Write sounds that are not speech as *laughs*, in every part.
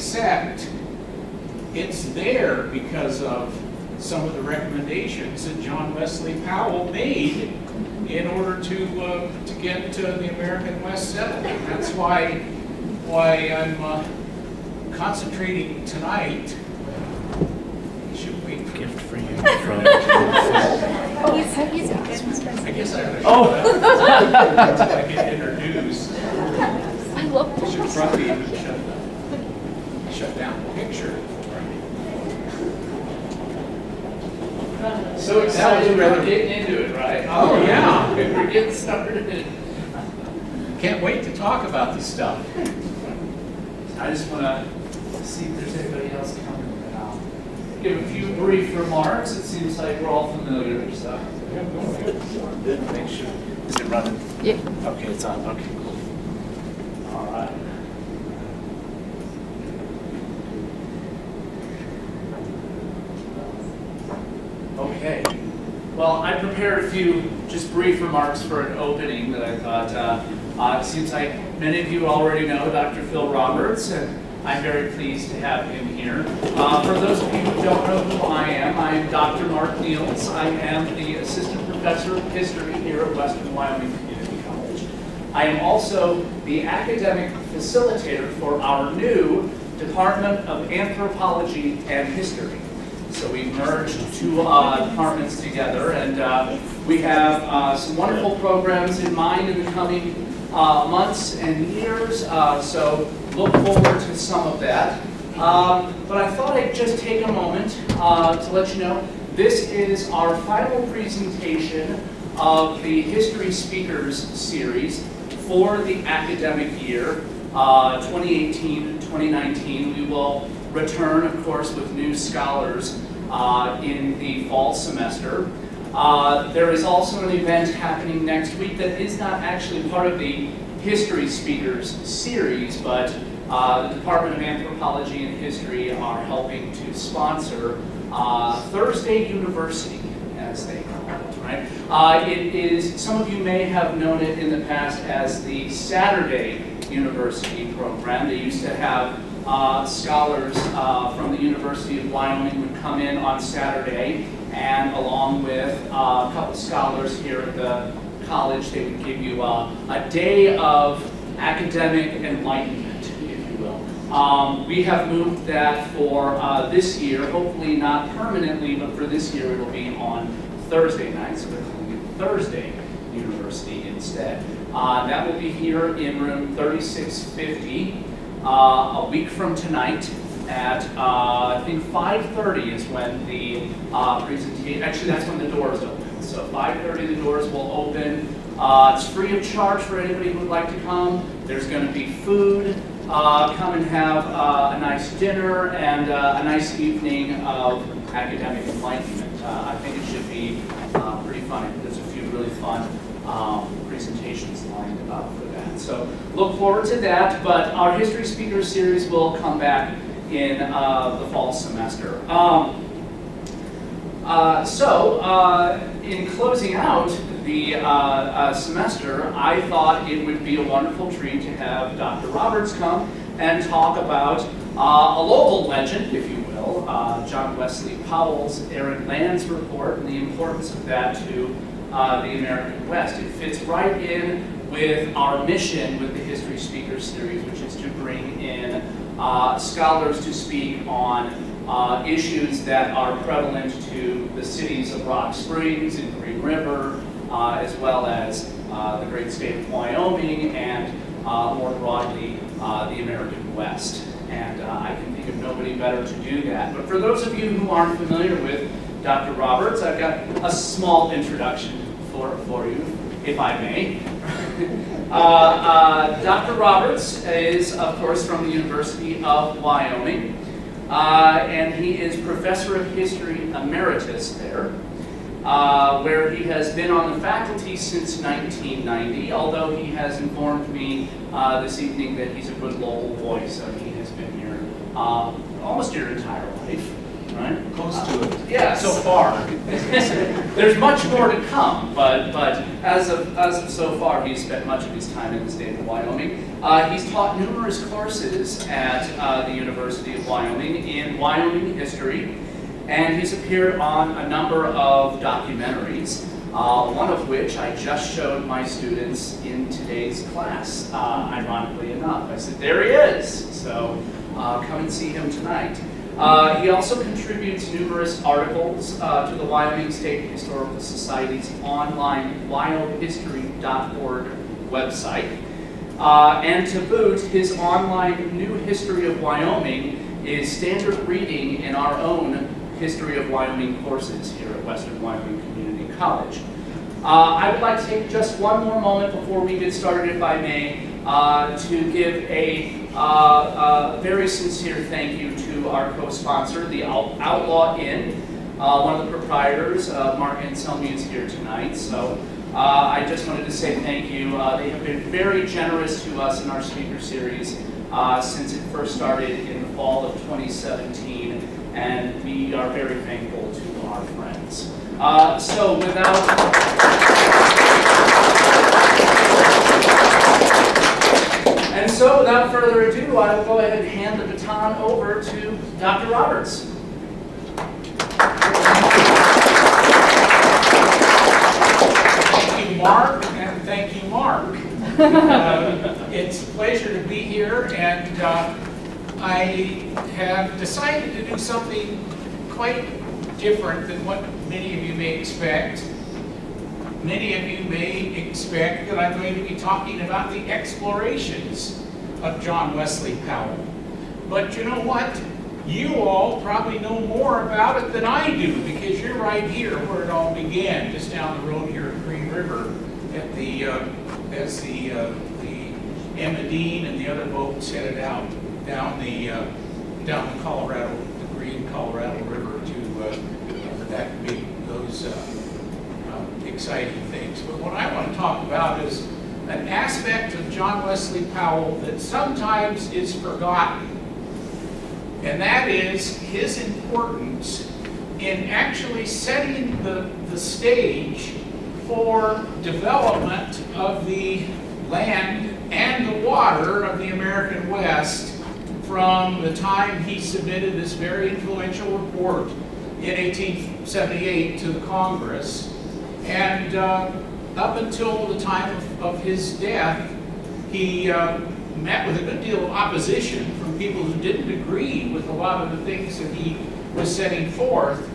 Except it's there because of some of the recommendations that John Wesley Powell made in order to, uh, to get uh, the American West settled. And that's why, why I'm uh, concentrating tonight. Should wait for Gift for you from. He's, he's a Christmas I present. guess I ought to Oh. shut up until I get introduced. I love I should this. probably even shut, the- shut down the picture. So excited We're about it. getting into it, right? Oh, yeah. We're getting started. Can't wait to talk about this stuff. I just want to see if there's anybody else coming. and I'll Give a few brief remarks. It seems like we're all familiar, so. Good, make sure. Is it running? Yeah. Okay, okay, cool. All right. Okay. Well, I prepared a few just brief remarks for an opening that I thought, uh, uh, seems like many of you already know Dr. Phil Roberts, and I'm very pleased to have him here. Uh, for those of you who don't know who I am, I am Dr. Mark Niels. I am the Assistant Professor of History here at Western Wyoming. I am also the academic facilitator for our new Department of Anthropology and History. So we've merged two uh, departments together, and uh, we have uh, some wonderful programs in mind in the coming uh, months and years. Uh, so look forward to some of that. Um, but I thought I'd just take a moment uh, to let you know this is our final presentation of the History Speakers Series for the academic year uh, 2018-2019. We will return, of course, with new scholars uh, in the fall semester. Uh, there is also an event happening next week that is not actually part of the History Speakers series, but uh, the Department of Anthropology and History are helping to sponsor uh, Thursday University, as they right? Uh, it is, some of you may have known it in the past as the Saturday University program. They used to have uh, scholars uh, from the University of Wyoming would come in on Saturday, and along with uh, a couple scholars here at the college, they would give you uh, a day of academic enlightenment, if you will. Um, we have moved that for uh, this year, hopefully not permanently, but for this year it'll be on Thursday night, so we're calling it Thursday University instead. Uh, that will be here in room 3650 uh, a week from tonight at, uh, I think 5.30 is when the uh, presentation, actually that's when the doors open. So 5.30 the doors will open. Uh, it's free of charge for anybody who would like to come. There's going to be food. Uh, come and have a nice dinner and a nice evening of academic enlightenment. Uh, I think it should be uh, pretty fun. There's a few really fun um, presentations lined up for that. So look forward to that, but our History Speaker series will come back in uh, the fall semester. Um, uh, so, uh, in closing out the uh, semester, I thought it would be a wonderful treat to have Dr. Roberts come and talk about a local legend, if you will, uh, John Wesley Powell's Arid Lands Report and the importance of that to uh, the American West. It fits right in with our mission with the History Speakers Series, which is to bring in uh, scholars to speak on uh, issues that are prevalent to the cities of Rock Springs and Green River, uh, as well as uh, the great state of Wyoming and more broadly the American West. And I can of nobody better to do that. But for those of you who aren't familiar with Dr. Roberts, I've got a small introduction for, for you, if I may. *laughs* uh, uh, Dr. Roberts is, of course, from the University of Wyoming. Uh, and he is professor of history emeritus there, uh, where he has been on the faculty since 1990, although he has informed me uh, this evening that he's a good local voice, so he has been here uh, almost your entire life, right? Close to it. Yeah, so far. *laughs* There's much more to come, but, but as of, as of so far, he's spent much of his time in the state of Wyoming. Uh, he's taught numerous courses at uh, the University of Wyoming in Wyoming history, and he's appeared on a number of documentaries, uh, one of which I just showed my students in today's class, uh, ironically enough. I said, there he is, so uh, come and see him tonight. Uh, he also contributes numerous articles uh, to the Wyoming State Historical Society's online wyohistory.org website. Uh, and to boot, his online New History of Wyoming is standard reading in our own History of Wyoming courses here at Western Wyoming Community College. Uh, I would like to take just one more moment before we get started, if I may, uh, to give a uh, uh, very sincere thank you to our co-sponsor, the Out- Outlaw Inn. Uh, one of the proprietors, Mark Anselmi, is here tonight. So I just wanted to say thank you. They have been very generous to us in our speaker series since it first started in the fall of 2017, and we are very thankful to our friends. Uh, so without and so without further ado, I will go ahead and hand the baton over to Dr. Roberts. Thank you, Mark, and thank you, Mark. *laughs* Uh, It's a pleasure to be here, and uh, I have decided to do something quite different than what many of you may expect. Many of you may expect that I'm going to be talking about the explorations of John Wesley Powell. But you know what? You all probably know more about it than I do because you're right here where it all began, just down the road here at Green River at the, uh, as the, uh, the Emma Dean and the other boats headed out down the, uh, down the Colorado, the Green Colorado River to, uh, that big, those, uh, exciting things. But what I want to talk about is an aspect of John Wesley Powell that sometimes is forgotten and that is his importance in actually setting the, the stage for development of the land and the water of the American West from the time he submitted this very influential report in 1878 to the Congress and uh, up until the time of, of his death, he uh, met with a good deal of opposition from people who didn't agree with a lot of the things that he was setting forth.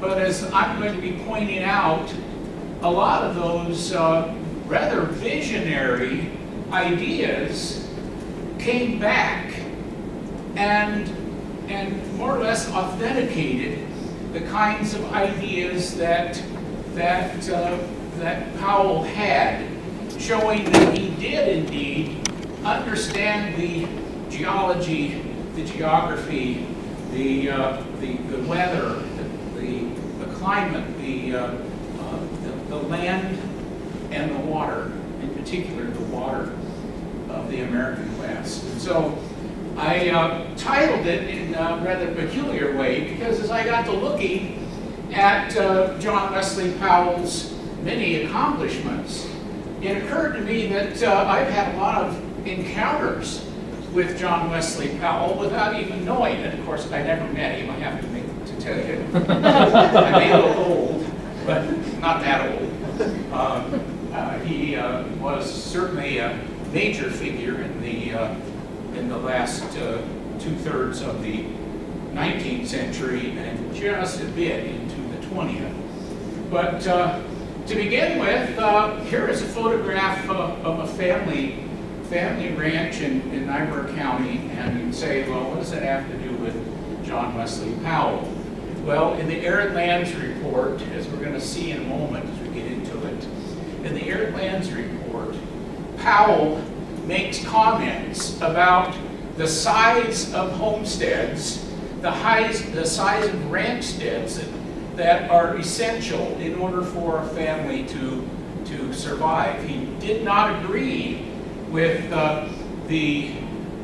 But as I'm going to be pointing out, a lot of those uh, rather visionary ideas came back and, and more or less authenticated the kinds of ideas that, that, uh, that Powell had, showing that he did indeed understand the geology, the geography, the, uh, the, the weather, the, the, climate, the, uh, uh, the, the land and the water, in particular the water of the American West. And so I uh, titled it in a rather peculiar way because as I got to looking at uh, John Wesley Powell's many accomplishments, it occurred to me that uh, I've had a lot of encounters with John Wesley Powell without even knowing it. Of course, I never met him, I have to, make, to tell you. *laughs* I may little old, but not that old. Um, uh, he uh, was certainly a major figure in the, uh, in the last uh, two-thirds of the 19th century and just a bit into the 20th. But uh, to begin with, uh, here is a photograph of a family family ranch in, in Niobrara County, and you say, well, what does that have to do with John Wesley Powell? Well, in the Arid Lands Report, as we're going to see in a moment as we get into it, in the Arid Lands Report, Powell makes comments about the size of homesteads, the, the size of ranchsteads that, that are essential in order for a family to, to survive. He did not agree with uh, the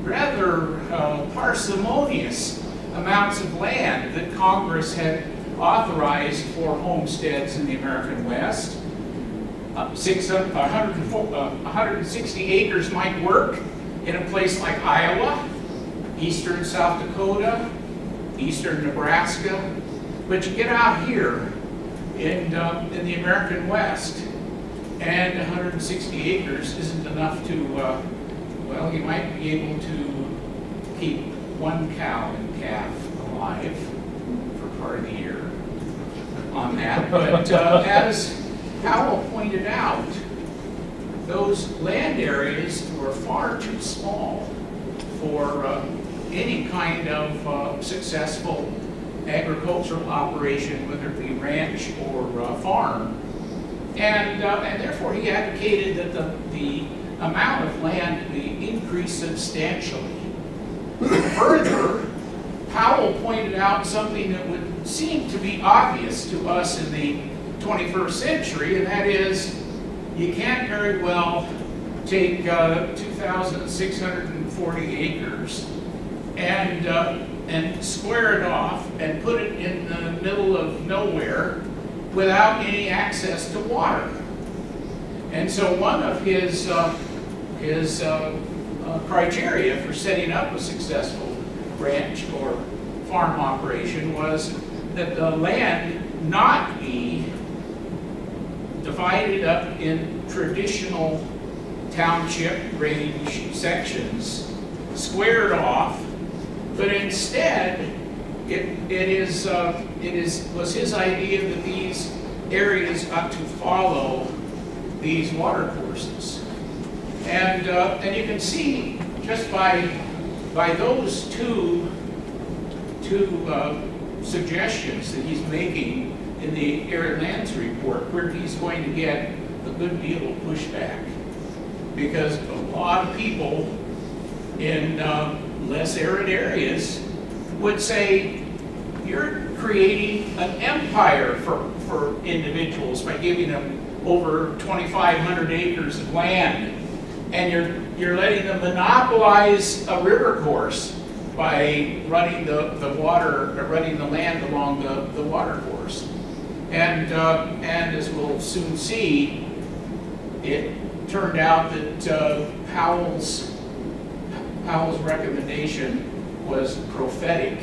rather uh, parsimonious amounts of land that Congress had authorized for homesteads in the American West. Uh, 600, 104, uh, 160 acres might work in a place like Iowa, eastern South Dakota, eastern Nebraska, but you get out here in, uh, in the American West, and 160 acres isn't enough to, uh, well, you might be able to keep one cow and calf alive for part of the year on that. But uh, as Powell pointed out, those land areas were far too small for uh, any kind of uh, successful agricultural operation, whether it be ranch or uh, farm. And, uh, and therefore he advocated that the, the amount of land be increased substantially. Further, Powell pointed out something that would seem to be obvious to us in the 21st century, and that is you can't very well take uh, 2,640 acres and, uh, and square it off and put it in the middle of nowhere without any access to water. And so one of his, uh, his uh, uh, criteria for setting up a successful ranch or farm operation was that the land not be divided up in traditional township range sections, squared off, but instead it, it is uh, it is was his idea that these areas ought to follow these water courses, and uh, and you can see just by by those two two uh, suggestions that he's making in the arid lands report, where he's going to get a good deal of pushback, because a lot of people in uh, less arid areas would say you're creating an empire for, for individuals by giving them over 2,500 acres of land. And you're, you're letting them monopolize a river course by running the, the water, running the land along the, the water course. And, uh, and as we'll soon see, it turned out that uh, Powell's, Powell's recommendation was prophetic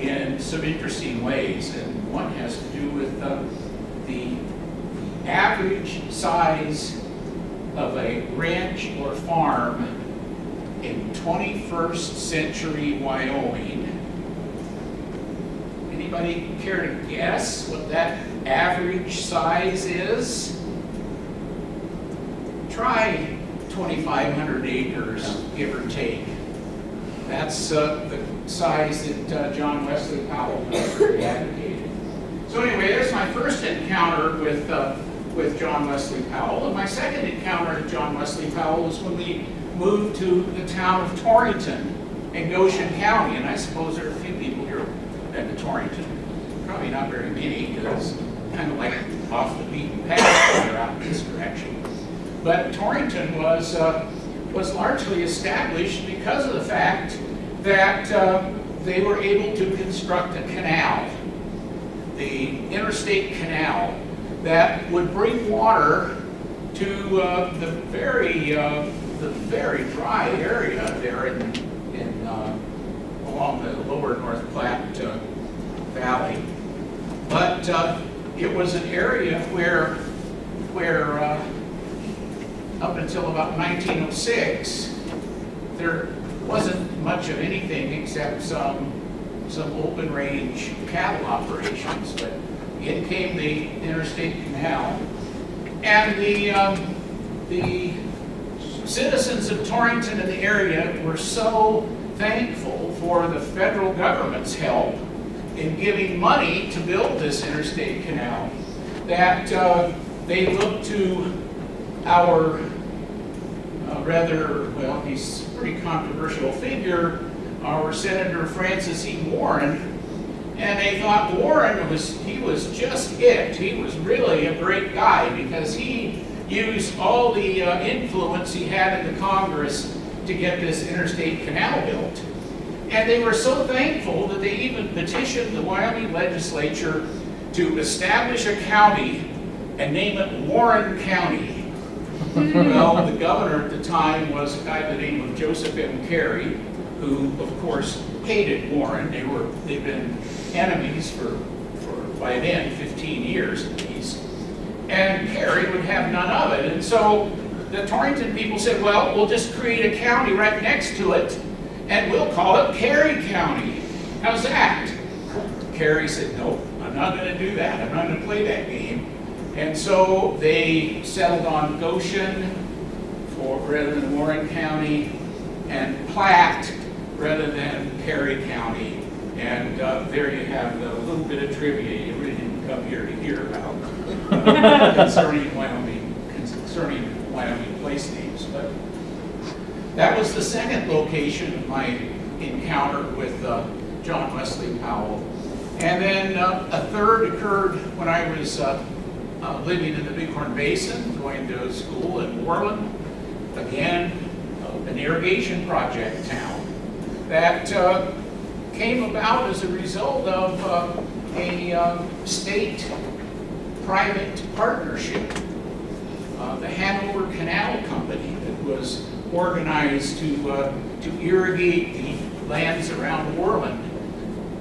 in some interesting ways, and one has to do with uh, the average size of a ranch or farm in 21st century Wyoming. Anybody care to guess what that average size is? Try 2,500 acres, give or take. That's uh, the size that uh, John Wesley Powell advocated. So anyway, there's my first encounter with, uh, with John Wesley Powell. And my second encounter with John Wesley Powell was when we moved to the town of Torrington in Goshen County. And I suppose there are a few people here at the Torrington. Probably not very many, because it's kind of like off the beaten path out in this direction. But Torrington was uh, was largely established because of the fact that uh, they were able to construct a canal, the interstate canal, that would bring water to uh, the very uh, the very dry area there in, in uh, along the lower North Platte uh, Valley. But uh, it was an area where where up until about 1906, there wasn't much of anything except some, some open range cattle operations, but in came the interstate canal. And the, um, the citizens of Torrington and the area were so thankful for the federal government's help in giving money to build this interstate canal that uh, they looked to our uh, rather, well, he's a pretty controversial figure, our Senator Francis E. Warren, and they thought Warren was, he was just it. He was really a great guy because he used all the uh, influence he had in the Congress to get this interstate canal built. And they were so thankful that they even petitioned the Wyoming legislature to establish a county and name it Warren County. Well, the governor at the time was a guy by the name of Joseph M. Carey, who, of course, hated Warren. They were they've been enemies for, for by then 15 years at least. And Carey would have none of it. And so the Torrington people said, well, we'll just create a county right next to it, and we'll call it Carey County. How's that? Carey said, nope, I'm not going to do that. I'm not going to play that game. And so they settled on Goshen for rather than Warren County, and Platte rather than Carey County. And uh, there you have the little bit of trivia you really didn't come here to hear about uh, *laughs* concerning Wyoming, concerning Wyoming place names. But that was the second location of my encounter with uh, John Wesley Powell. And then uh, a third occurred when I was uh, living in the Bighorn Basin, going to school in Worland. Again, uh, an irrigation project town that uh, came about as a result of uh, a uh, state-private partnership. Uh, the Hanover Canal Company that was organized to, to irrigate the lands around Worland,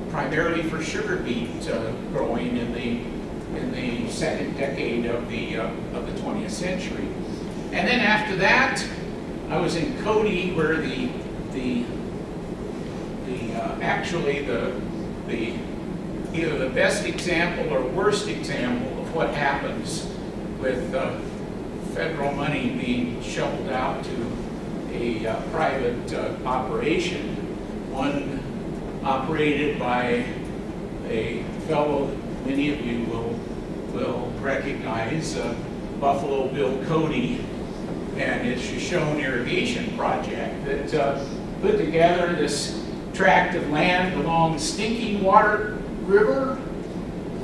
primarily for sugar beet growing in the, in the second decade of the, uh, of the 20th century. And then after that, I was in Cody where the, the the uh, actually the the either the best example or worst example of what happens with uh, federal money being shoveled out to a uh, private uh, operation, one operated by a fellow many of you will will recognize, uh, Buffalo Bill Cody, and his Shoshone irrigation project that uh, put together this tract of land along the Stinking Water River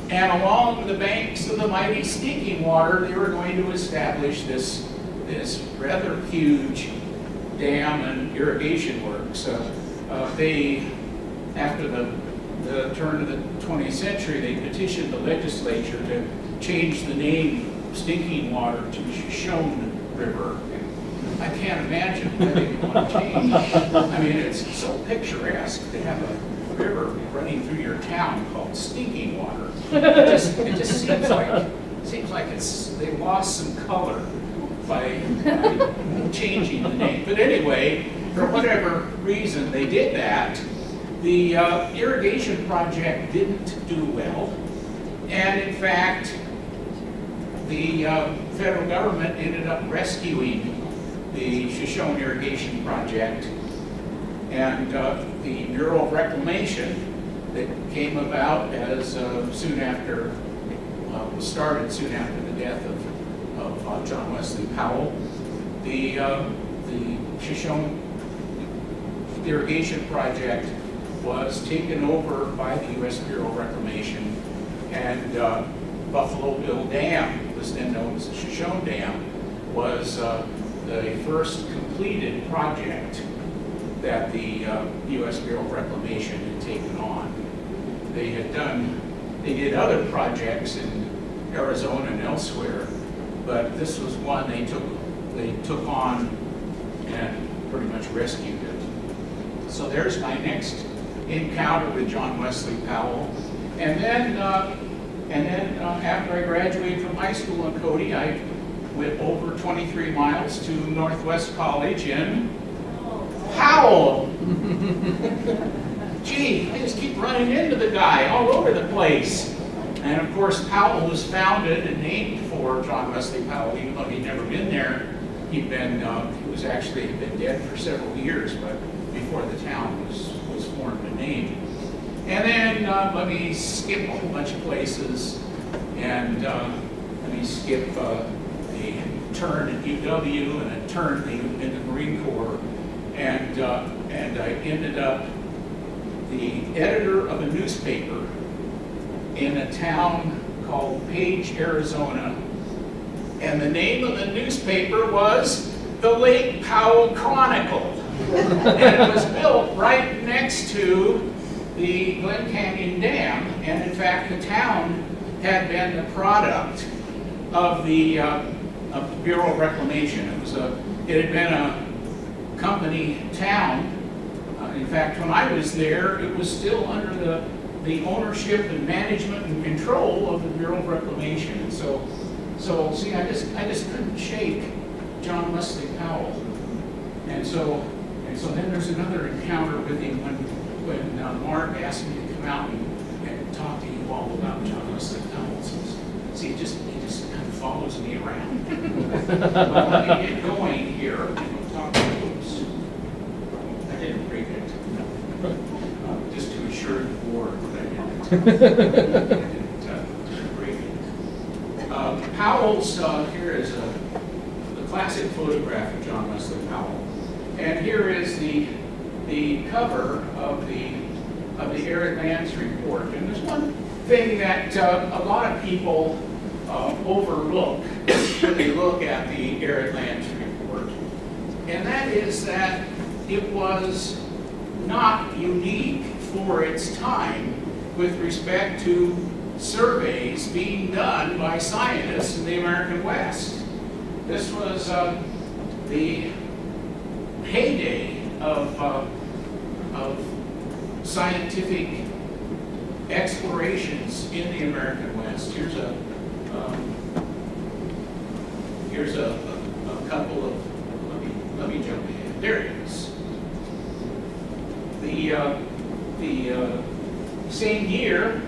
and along the banks of the mighty Stinking Water they were going to establish this, this rather huge dam and irrigation works. Uh, uh, they, after the, the turn of the 20th century, they petitioned the legislature to change the name Stinking Water to Shoshone River. I can't imagine why they would want to change. I mean, it's so picturesque to have a river running through your town called Stinking Water. It just, it just seems like, seems like it's, they lost some color by, by changing the name. But anyway, for whatever reason they did that, the uh, irrigation project didn't do well. And in fact, the uh, federal government ended up rescuing the Shoshone irrigation project and uh, the Bureau of Reclamation that came about as uh, soon after, uh, was started soon after the death of, of uh, John Wesley Powell. The, the Shoshone irrigation project was taken over by the U.S. Bureau of Reclamation and uh, Buffalo Bill Dam, was then known as the Shoshone Dam, was uh, the first completed project that the uh, U.S. Bureau of Reclamation had taken on. They had done, they did other projects in Arizona and elsewhere, but this was one they took, they took on and pretty much rescued it. So there's my next encounter with John Wesley Powell. And then, uh, and then uh, after I graduated from high school in Cody, I went over 23 miles to Northwest College in Powell. *laughs* Gee, I just keep running into the guy all over the place. And of course, Powell was founded and named for John Wesley Powell, even though he'd never been there. He'd been, uh, he was actually he'd been dead for several years, but before the town was, formed and then uh, let me skip a whole bunch of places and uh, let me skip uh, a turn at UW and a turn in the, in the Marine Corps. And, uh, and I ended up the editor of a newspaper in a town called Page, Arizona. And the name of the newspaper was the Lake Powell Chronicle. And it was built right next to the Glen Canyon Dam. And in fact, the town had been the product of the, uh, of the Bureau of Reclamation. It was a, it had been a company town. Uh, in fact, when I was there, it was still under the, the ownership and management and control of the Bureau of Reclamation. And so, so see, I just, I just couldn't shake John Wesley Powell. And so, and so then there's another encounter with him when, when uh, Mark asked me to come out and, and talk to you all about John Wesley Powell. See, it just, it just kind of follows me around. *laughs* but let me get going here and we'll talk about oops. I didn't read it. Uh, just to assure the board that I didn't. Uh. Uh, Powell's, uh, here is a, the classic photograph of John Wesley Powell. And here is the, the cover of the, of the Arid Lands Report. And there's one thing that uh, a lot of people uh, overlook when they look at the Arid Lands Report. And that is that it was not unique for its time with respect to surveys being done by scientists in the American West. This was uh, the heyday of, uh, of scientific explorations in the American West. Here's a um, here's a, a, a couple of let me let me jump ahead. There it is. The uh, the uh, same year,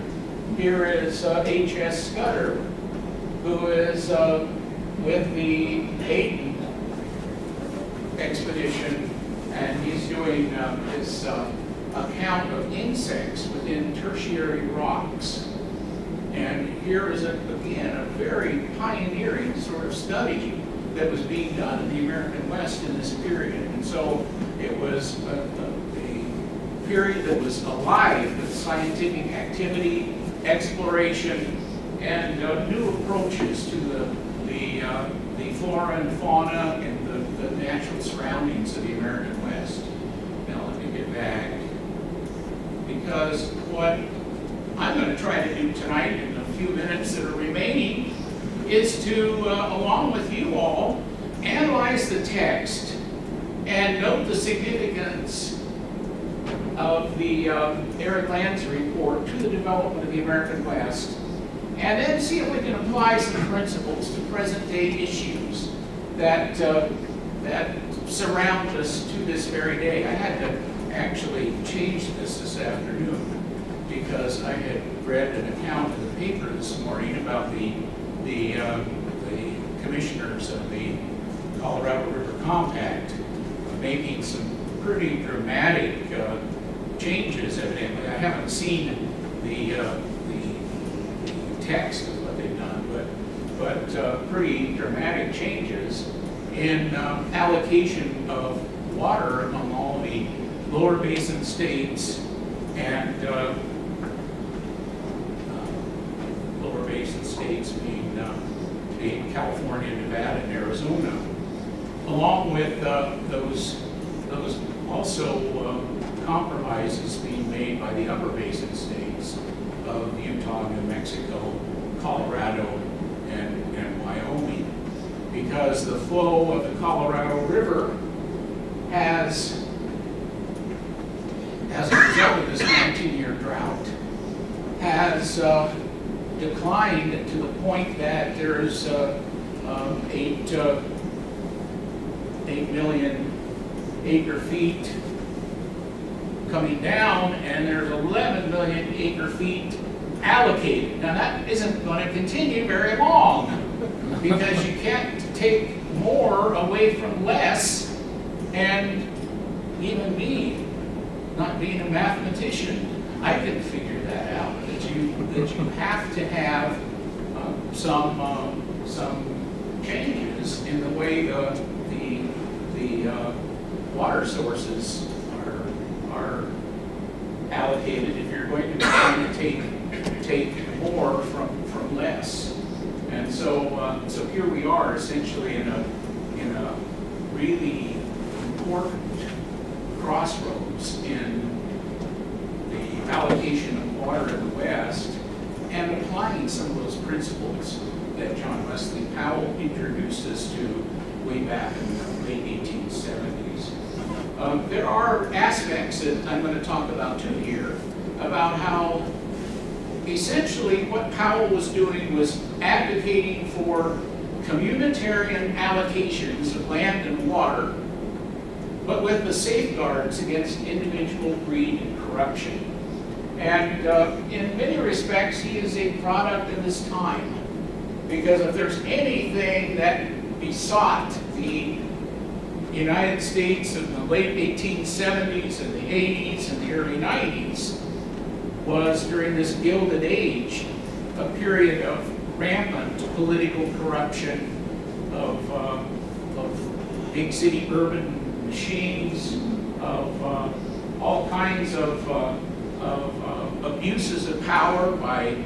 here is uh, H.S. Scudder, who is uh, with the Hayden expedition, and he's doing uh, this uh, account of insects within tertiary rocks. And here is, a, again, a very pioneering sort of study that was being done in the American West in this period. And so it was a, a, a period that was alive with scientific activity, exploration, and uh, new approaches to the, the, uh, the flora and fauna and natural surroundings of the American West. Now let me get back. Because what I'm going to try to do tonight in the few minutes that are remaining is to, uh, along with you all, analyze the text and note the significance of the um, Arid Lands Report to the development of the American West, and then see if we can apply some principles to present-day issues that, uh, that surround us to this very day. I had to actually change this this afternoon because I had read an account in the paper this morning about the, the, uh, the commissioners of the Colorado River Compact making some pretty dramatic uh, changes evidently. I haven't seen the, uh, the, the text of what they've done, but, but uh, pretty dramatic changes in um, allocation of water among all the lower basin states and uh, uh, lower basin states being, uh, being California, Nevada, and Arizona, along with uh, those, those also uh, compromises being made by the upper basin states of Utah, New Mexico, Colorado, and, and Wyoming. Because the flow of the Colorado River has as a result of this 19-year drought, has uh, declined to the point that there's uh, um, eight, uh, eight million acre feet coming down, and there's 11 million acre feet allocated. Now, that isn't going to continue very long, because you can't take more away from less, and even me, not being a mathematician, I can figure that out, that you, that you have to have um, some, um, some changes in the way the uh, water sources are, are allocated if you're going to be trying to take, take more from, from less. And so, uh, so here we are essentially in a, in a really important crossroads in the allocation of water in the West and applying some of those principles that John Wesley Powell introduced us to way back in the late 1870s. Um, there are aspects that I'm going to talk about too here about how essentially what Powell was doing was advocating for communitarian allocations of land and water, but with the safeguards against individual greed and corruption. And uh, in many respects, he is a product of his time. Because if there's anything that besought the United States in the late 1870s and the 80s and the early 90s was during this Gilded Age, a period of rampant political corruption, of, uh, of big city urban machines, of uh, all kinds of, uh, of uh, abuses of power by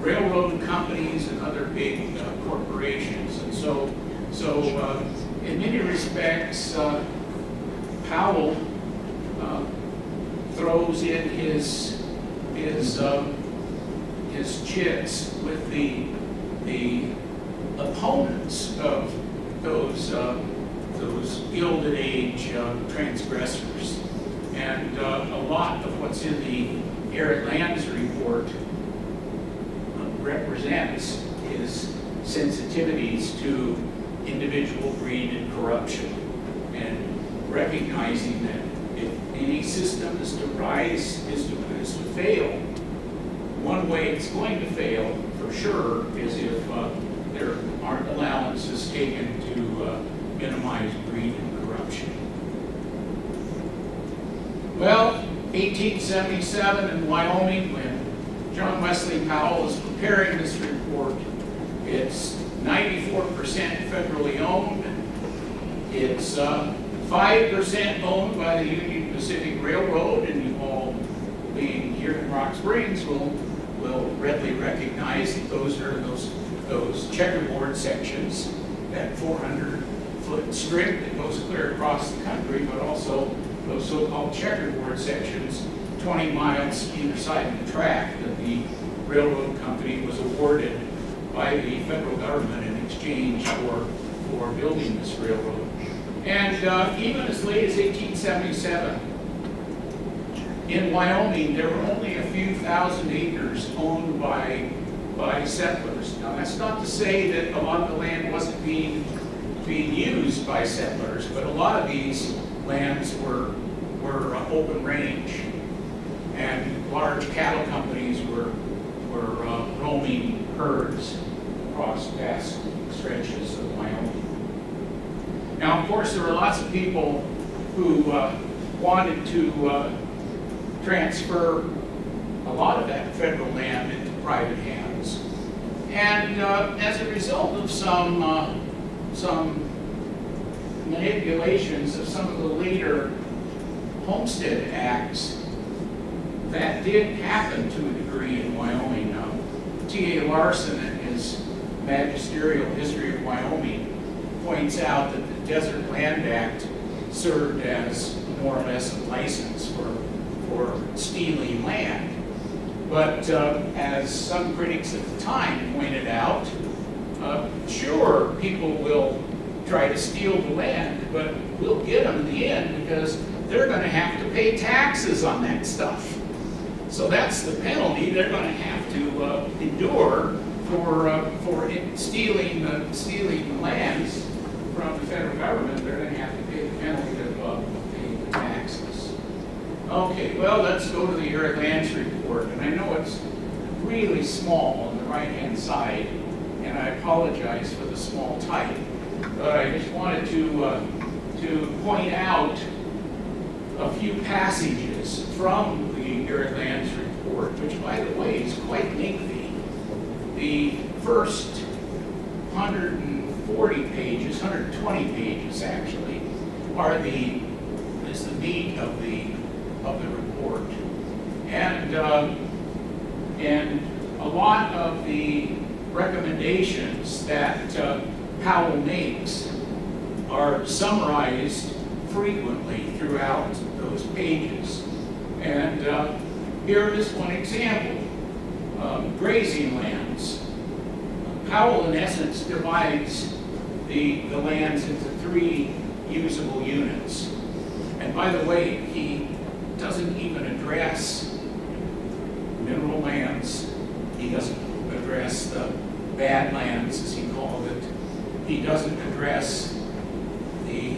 railroad companies and other big uh, corporations. And so, so uh, in many respects, Powell throws in his his um, his chits with the the opponents of those uh, those Gilded Age uh, transgressors, and uh, a lot of what's in the Arid Lands report represents his sensitivities to individual greed and corruption, and recognizing that if any system is to rise, is to, is to fail, one way it's going to fail, for sure, is if uh, there aren't allowances taken to uh, minimize greed and corruption. Well, 1877 in Wyoming, when John Wesley Powell was preparing this report, it's 94% federally owned. It's 5% uh, owned by the Union Pacific Railroad, and you all, being here in Rock Springs, will will readily recognize that those are those those checkerboard sections, that 400 foot strip that goes clear across the country, but also those so-called checkerboard sections, 20 miles either side of the track that the railroad company was awarded by the federal government in exchange for, for building this railroad. And uh, even as late as 1877, in Wyoming, there were only a few thousand acres owned by, by settlers. Now, that's not to say that a lot of the land wasn't being, being used by settlers, but a lot of these lands were, were uh, open range. And large cattle companies were, were uh, roaming herds across vast stretches of Wyoming. Now, of course, there were lots of people who uh, wanted to uh, transfer a lot of that federal land into private hands. And uh, as a result of some, uh, some manipulations of some of the later Homestead Acts, that did happen to a degree in Wyoming. T.A. Larson in his magisterial history of Wyoming points out that the Desert Land Act served as more or less a license for, for stealing land. But uh, as some critics at the time pointed out, uh, sure, people will try to steal the land, but we'll get them in the end because they're going to have to pay taxes on that stuff. So that's the penalty they're going to have to uh, endure for, uh, for stealing, uh, stealing lands from the federal government, they're gonna have to pay the penalty of, uh, paying the taxes. Okay, well, let's go to the Arid Lands report, and I know it's really small on the right-hand side, and I apologize for the small type, but I just wanted to, uh, to point out a few passages from the Arid Lands report, which by the way is quite lengthy. The first 140 pages, 120 pages actually, are the, is the meat of the, of the report. And, uh, and a lot of the recommendations that uh, Powell makes are summarized frequently throughout those pages. And uh, here is one example. Um, Grazing lands. Powell, in essence, divides the, the lands into three usable units. And by the way, he doesn't even address mineral lands. He doesn't address the bad lands, as he called it. He doesn't address the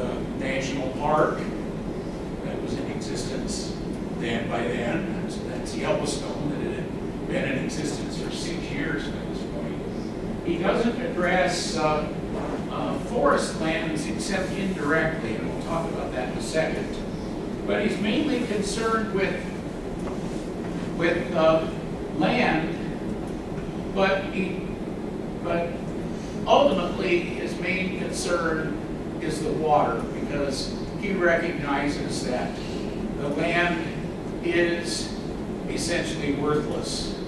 uh, national park that was in existence then by then. That's- That's Yellowstone that had been in existence for six years at this point. He doesn't address uh, uh, forest lands except indirectly, and we'll talk about that in a second. But he's mainly concerned with, with uh, land, but he, but ultimately, his main concern is the water, because he recognizes that the land is essentially worthless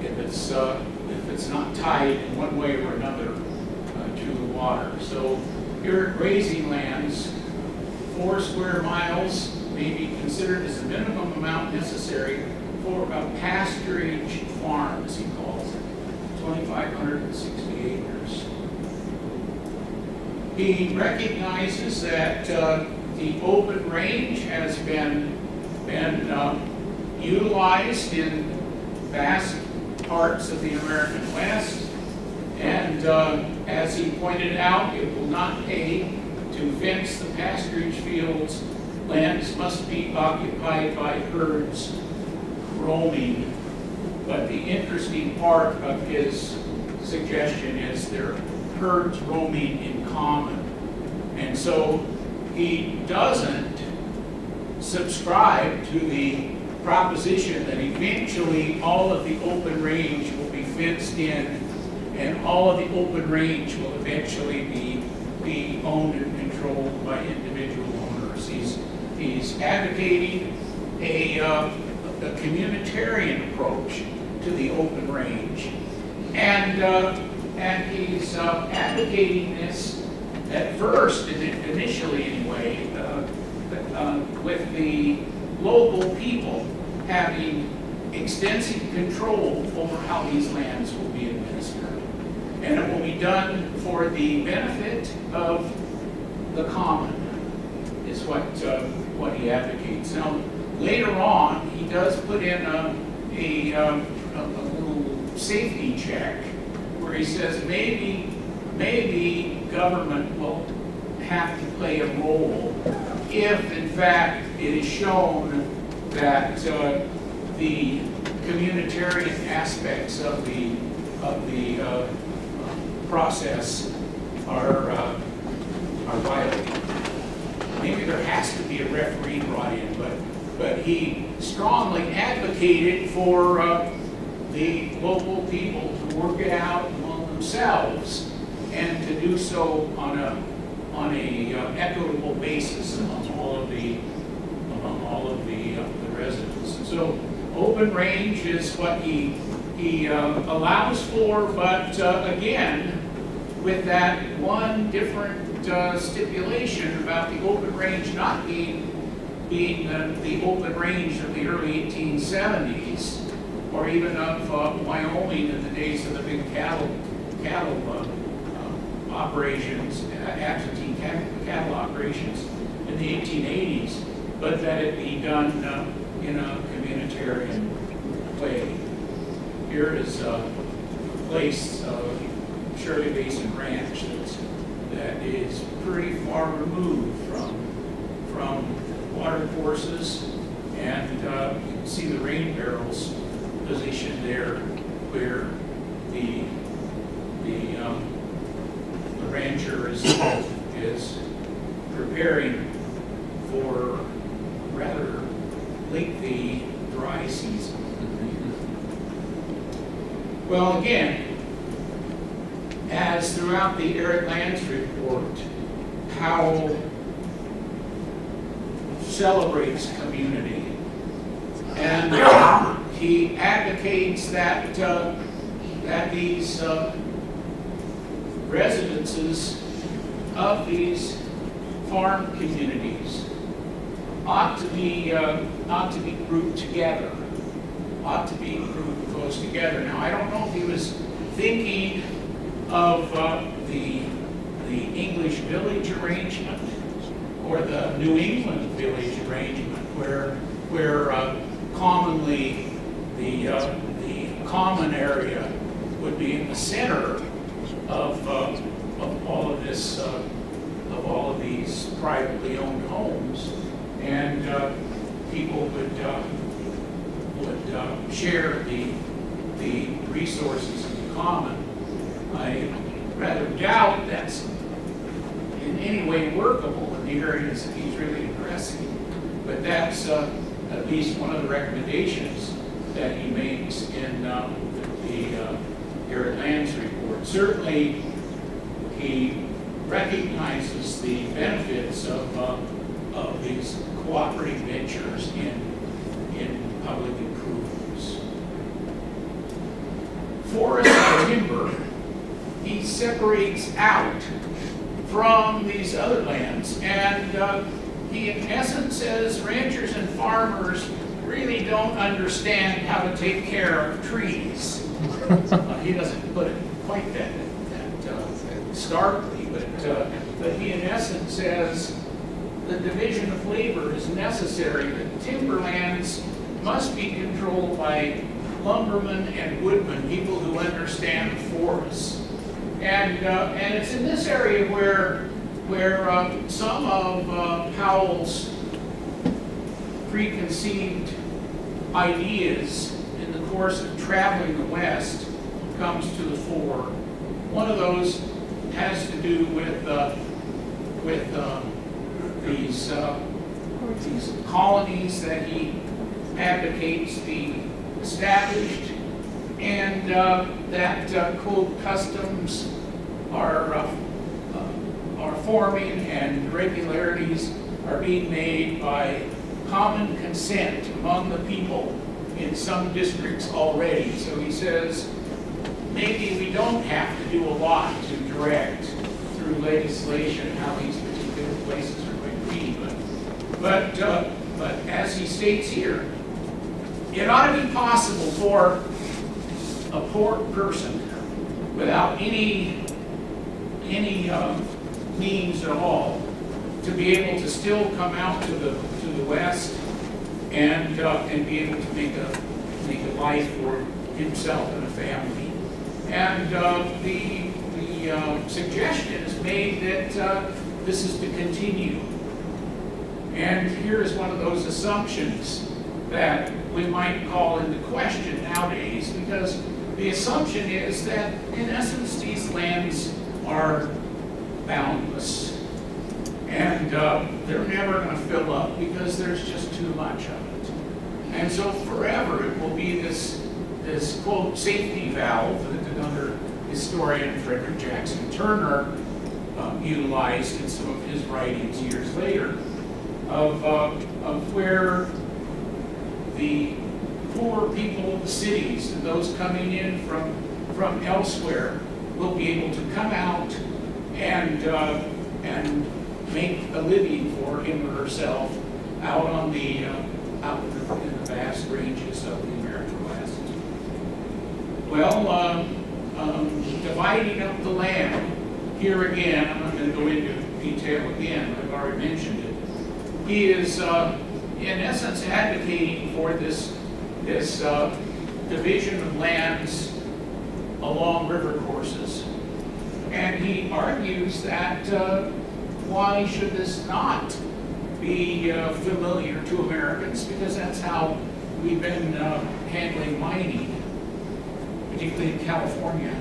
if it's, uh, if it's not tied in one way or another uh, to the water. So here at grazing lands, four square miles may be considered as the minimum amount necessary for a pasturage farm, as he calls 2,560 acres. He recognizes that uh, the open range has been, been uh, utilized in vast parts of the American West. And uh, as he pointed out, it will not pay to fence the pasturage fields. Lands must be occupied by herds roaming. But the interesting part of his suggestion is there are herds roaming in common. And so he doesn't subscribe to the proposition that eventually all of the open range will be fenced in and all of the open range will eventually be, be owned and controlled by individual owners. He's, he's advocating a, uh, a communitarian approach to the open range. And, uh, and he's uh, advocating this at first, initially anyway, uh, uh, with the local people having extensive control over how these lands will be administered. And it will be done for the benefit of the common, is what, uh, what he advocates. Now, later on, does put in a, a, um, a a little safety check where he says maybe, maybe government will have to play a role if, in fact, it is shown that uh, the communitarian aspects of the, of the uh, process are, uh, are violated. Maybe there has to be a referee brought in, but, he strongly advocated for uh, the local people to work it out among themselves and to do so on a, on a uh, equitable basis among all of the, among all of the, uh, the residents. So open range is what he, he uh, allows for, but uh, again, with that one different uh, stipulation about the open range not being, being uh, the open range of the early 1870s, or even of uh, Wyoming in the days of the big cattle, cattle uh, uh, operations, uh, absentee cattle operations in the 1880s, but that it be done uh, in a communitarian way. Here is a place, Shirley Basin Ranch, that's, that is pretty far removed from, from water courses. And uh, see the rain barrels positioned there where the, the, um, the rancher is, is preparing for rather lengthy dry season. Well, again, as throughout the Arid Lands report, Powell celebrates community. And he advocates that, uh, that these uh, residences of these farm communities ought to be, uh, ought to be grouped together, ought to be grouped close together. Now, I don't know if he was thinking of uh, the, the English village arrangement or the New England village arrangement where, where uh, commonly the, uh, the common area would be in the center of, uh, of all of this, uh, of all of these privately owned homes. And uh, people would, would share the, the resources in common. I rather doubt that's in any way workable in the areas that he's really addressing. But that's uh, at least one of the recommendations that he makes in um, the uh, Arid Lands report. Certainly, he recognizes the benefits of, uh, of these cooperative ventures in, in public improvements. Forest timber, he separates out from these other lands. And uh, he, in essence, says ranchers and farmers really don't understand how to take care of trees. Uh, he doesn't put it quite that, that uh, starkly, but, uh, but he, in essence, says the division of labor is necessary. That timberlands must be controlled by lumbermen and woodmen, people who understand forests. And, uh, and it's in this area where, where uh, some of uh, Powell's preconceived ideas in the course of traveling the West comes to the fore. One of those has to do with, uh, with um, these, uh, these colonies that he advocates be established and uh, that uh, quote customs are uh, are forming and regularities are being made by common consent among the people in some districts already. So he says maybe we don't have to do a lot to direct through legislation how these particular places are going to be, but but uh, but as he states here, it ought to be possible for a poor person without any, any um, means at all to be able to still come out to the, to the west and, uh, and be able to make a, make a life for himself and a family. And uh, the, the uh, suggestion is made that uh, this is to continue. And here is one of those assumptions that we might call into question nowadays because the assumption is that, in essence, these lands are boundless. And uh, they're never going to fill up because there's just too much of it. And so forever it will be this, this quote, safety valve that another historian, Frederick Jackson Turner, um, utilized in some of his writings years later, of, uh, of where the poor people of the cities and those coming in from, from elsewhere will be able to come out and, uh, and make a living for him or herself out on the, uh, out in the, in the vast ranges of the American West. Well, um, um, dividing up the land, here again, I'm not going to go into detail again, I've already mentioned it. He is, uh, in essence, advocating for this this uh, division of lands along river courses. And he argues that uh, why should this not be uh, familiar to Americans? Because that's how we've been uh, handling mining, particularly in California,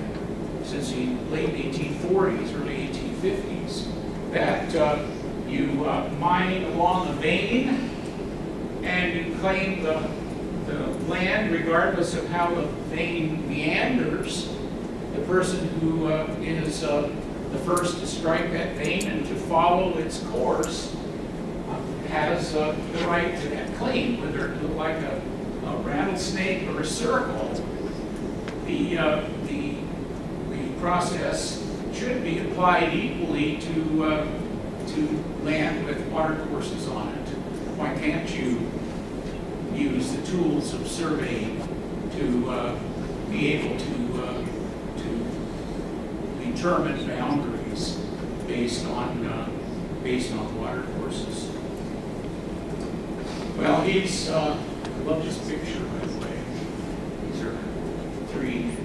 since the late 1840s, early 1850s. That uh, you uh, mine along the vein and you claim the, the land regardless of how the vein meanders. The person who uh, is uh, the first to strike that vein and to follow its course uh, has uh, the right to that claim, whether it look like a, a rattlesnake or a circle. The, uh, the, the process should be applied equally to, to land with water courses on it. Why can't you use the tools of surveying to uh, be able to, uh, to determine boundaries based on, uh, based on water courses? Well, he's, uh, I love this picture, by the way. These are three,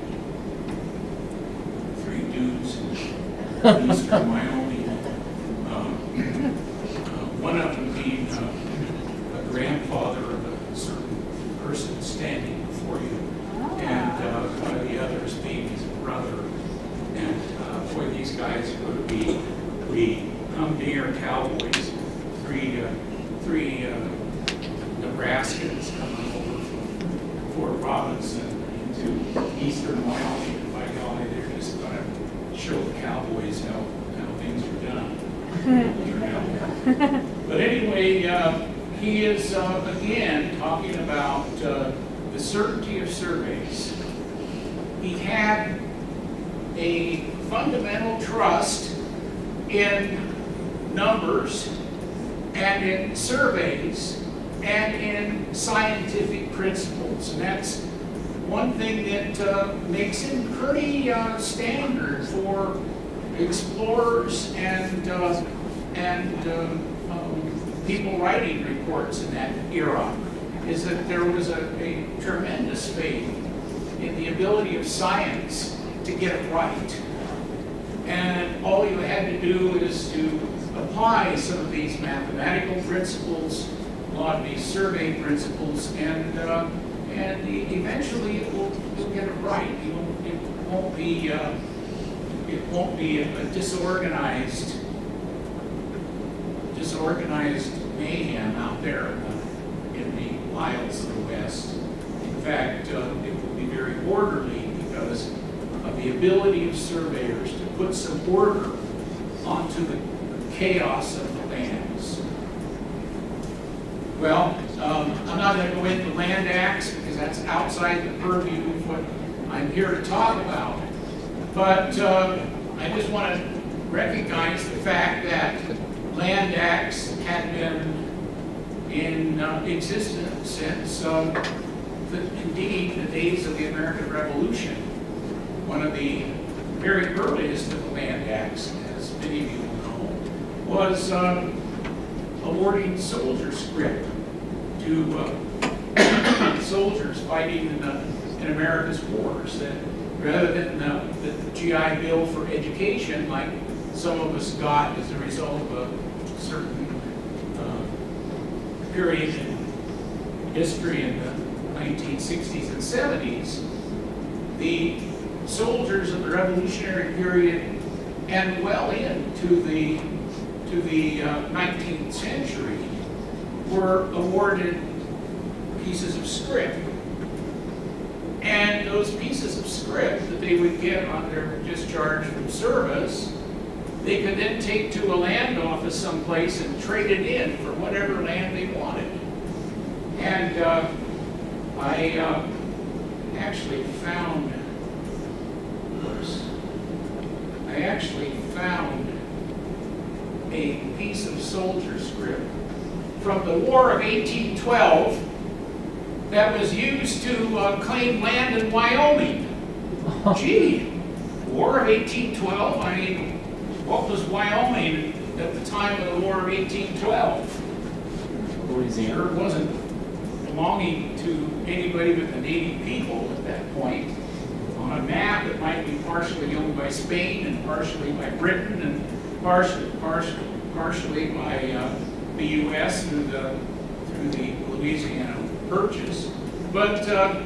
three dudes in Wyoming. Um, uh, One of them being uh, a grandfather of a certain person standing before you, and uh, one of the others being his brother. And uh, boy, these guys would be, we come near cowboys, three, uh, three uh, Nebraskans coming over from Fort Robinson into eastern Wyoming. And by golly, they're just gonna show the cowboys how, how things are done. You know. But anyway, uh, he is, uh, again, talking about uh, the certainty of surveys. He had a fundamental trust in numbers and in surveys and in scientific principles. And that's one thing that uh, makes him pretty uh, standard for explorers and, uh, and uh, um, people writing reports in that era, is that there was a, a tremendous faith in the ability of science to get it right. And all you had to do is to apply some of these mathematical principles, a lot of these survey principles, and uh, and eventually it will you'll get it right. You won't, it won't be uh, it won't be a, a disorganized disorganized mayhem out there in the, in the wilds of the West. In fact, uh, it will be very orderly because of the ability of surveyors to put some order onto the chaos of the lands. Well, um, I'm not going to go into land acts because that's outside the purview of what I'm here to talk about. But uh, I just want to recognize the fact that land acts had been in uh, existence since, um, the, indeed, the days of the American Revolution. One of the very earliest of the land acts, as many of you know, was um, awarding soldiers' script to uh, *coughs* soldiers fighting in, in America's wars. That rather than uh, the GI Bill for education, like some of us got as a result of a certain uh, period in history in the 1960s and 70s, the soldiers of the Revolutionary period and well into the to the uh, 19th century were awarded pieces of script. And those pieces of script that they would get on their discharge from service, they could then take to a land office someplace and trade it in for whatever land they wanted. And uh, I uh, actually found, whoops, I actually found a piece of soldier script from the War of 1812 that was used to uh, claim land in Wyoming. *laughs* Gee, War of 1812, I mean, what was Wyoming at the time of the War of 1812? Sure wasn't belonging to anybody but the native people at that point. on a map, it might be partially owned by Spain and partially by Britain and partially, partially, partially by uh, the U.S. through the, through the Louisiana Purchase. But, uh,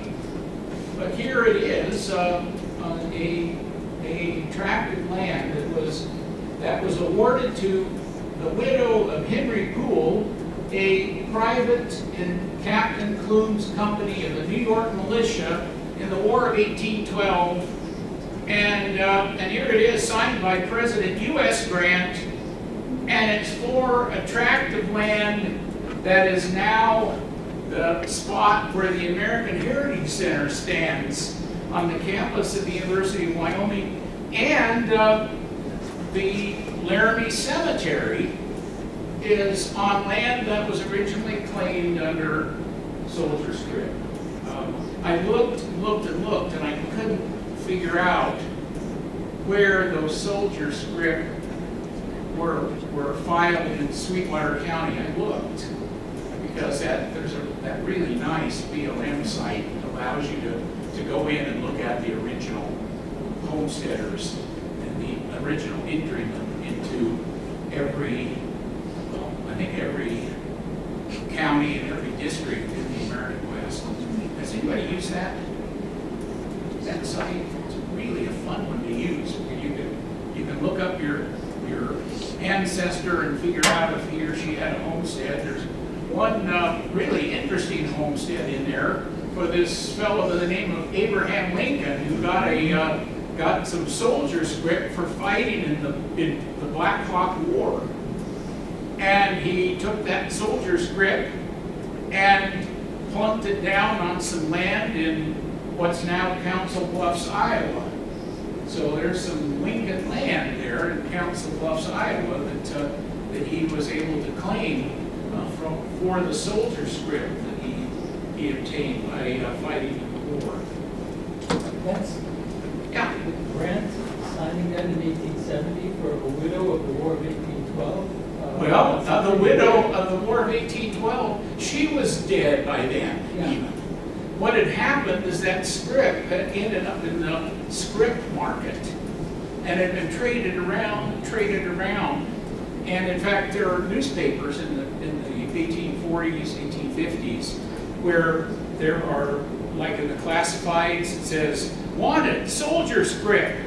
but here it is, uh, on a, a tract of land that was, that was awarded to the widow of Henry Poole, a private in Captain Clune's company of the New York militia in the War of 1812. And, uh, and here it is, signed by President U.S. Grant, and it's for a tract of land that is now the spot where the American Heritage Center stands on the campus of the University of Wyoming, and uh, the Laramie Cemetery is on land that was originally claimed under soldier script. Um, I looked, looked, and looked, and I couldn't figure out where those soldier script were, were filed in Sweetwater County. I looked, because that, there's a, that really nice BLM site that allows you to, to go in and look at the original homesteaders original entry into every, well, I think every county and every district in the American West. Has anybody used that? That site, it's really a fun one to use. You can, you can look up your, your ancestor and figure out if he or she had a homestead. There's one uh, really interesting homestead in there for this fellow by the name of Abraham Lincoln who got a uh, got some soldiers script for fighting in the in the Black Hawk War, and he took that soldier's grip and plunked it down on some land in what's now Council Bluffs, Iowa. So there's some Lincoln land there in Council Bluffs, Iowa that uh, that he was able to claim uh, from for the soldier's grip that he he obtained by uh, fighting in the war. That's. Grant signing that in eighteen seventy for a widow of the War of eighteen twelve? Well, uh, the widow of the War of 1812, she was dead by then, Yeah. even. What had happened is that script had ended up in the script market and had been traded around, traded around. And in fact, there are newspapers in the, in the 1840s, 1850s, where there are, like in the classifieds, it says, wanted, soldier script.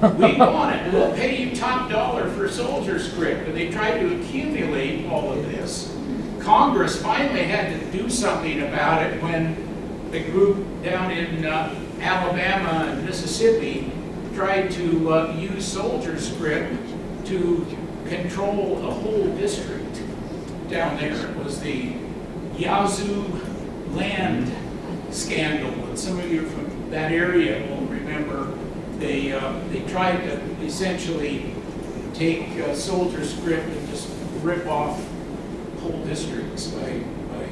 We *laughs* want it. We'll pay you top dollar for soldier script. And they tried to accumulate all of this. Congress finally had to do something about it when the group down in uh, Alabama and Mississippi tried to uh, use soldier script to control a whole district down there. It was the Yazoo land scandal. And some of you from that area will remember they, uh, they tried to essentially take uh, soldier script and just rip off whole districts by, by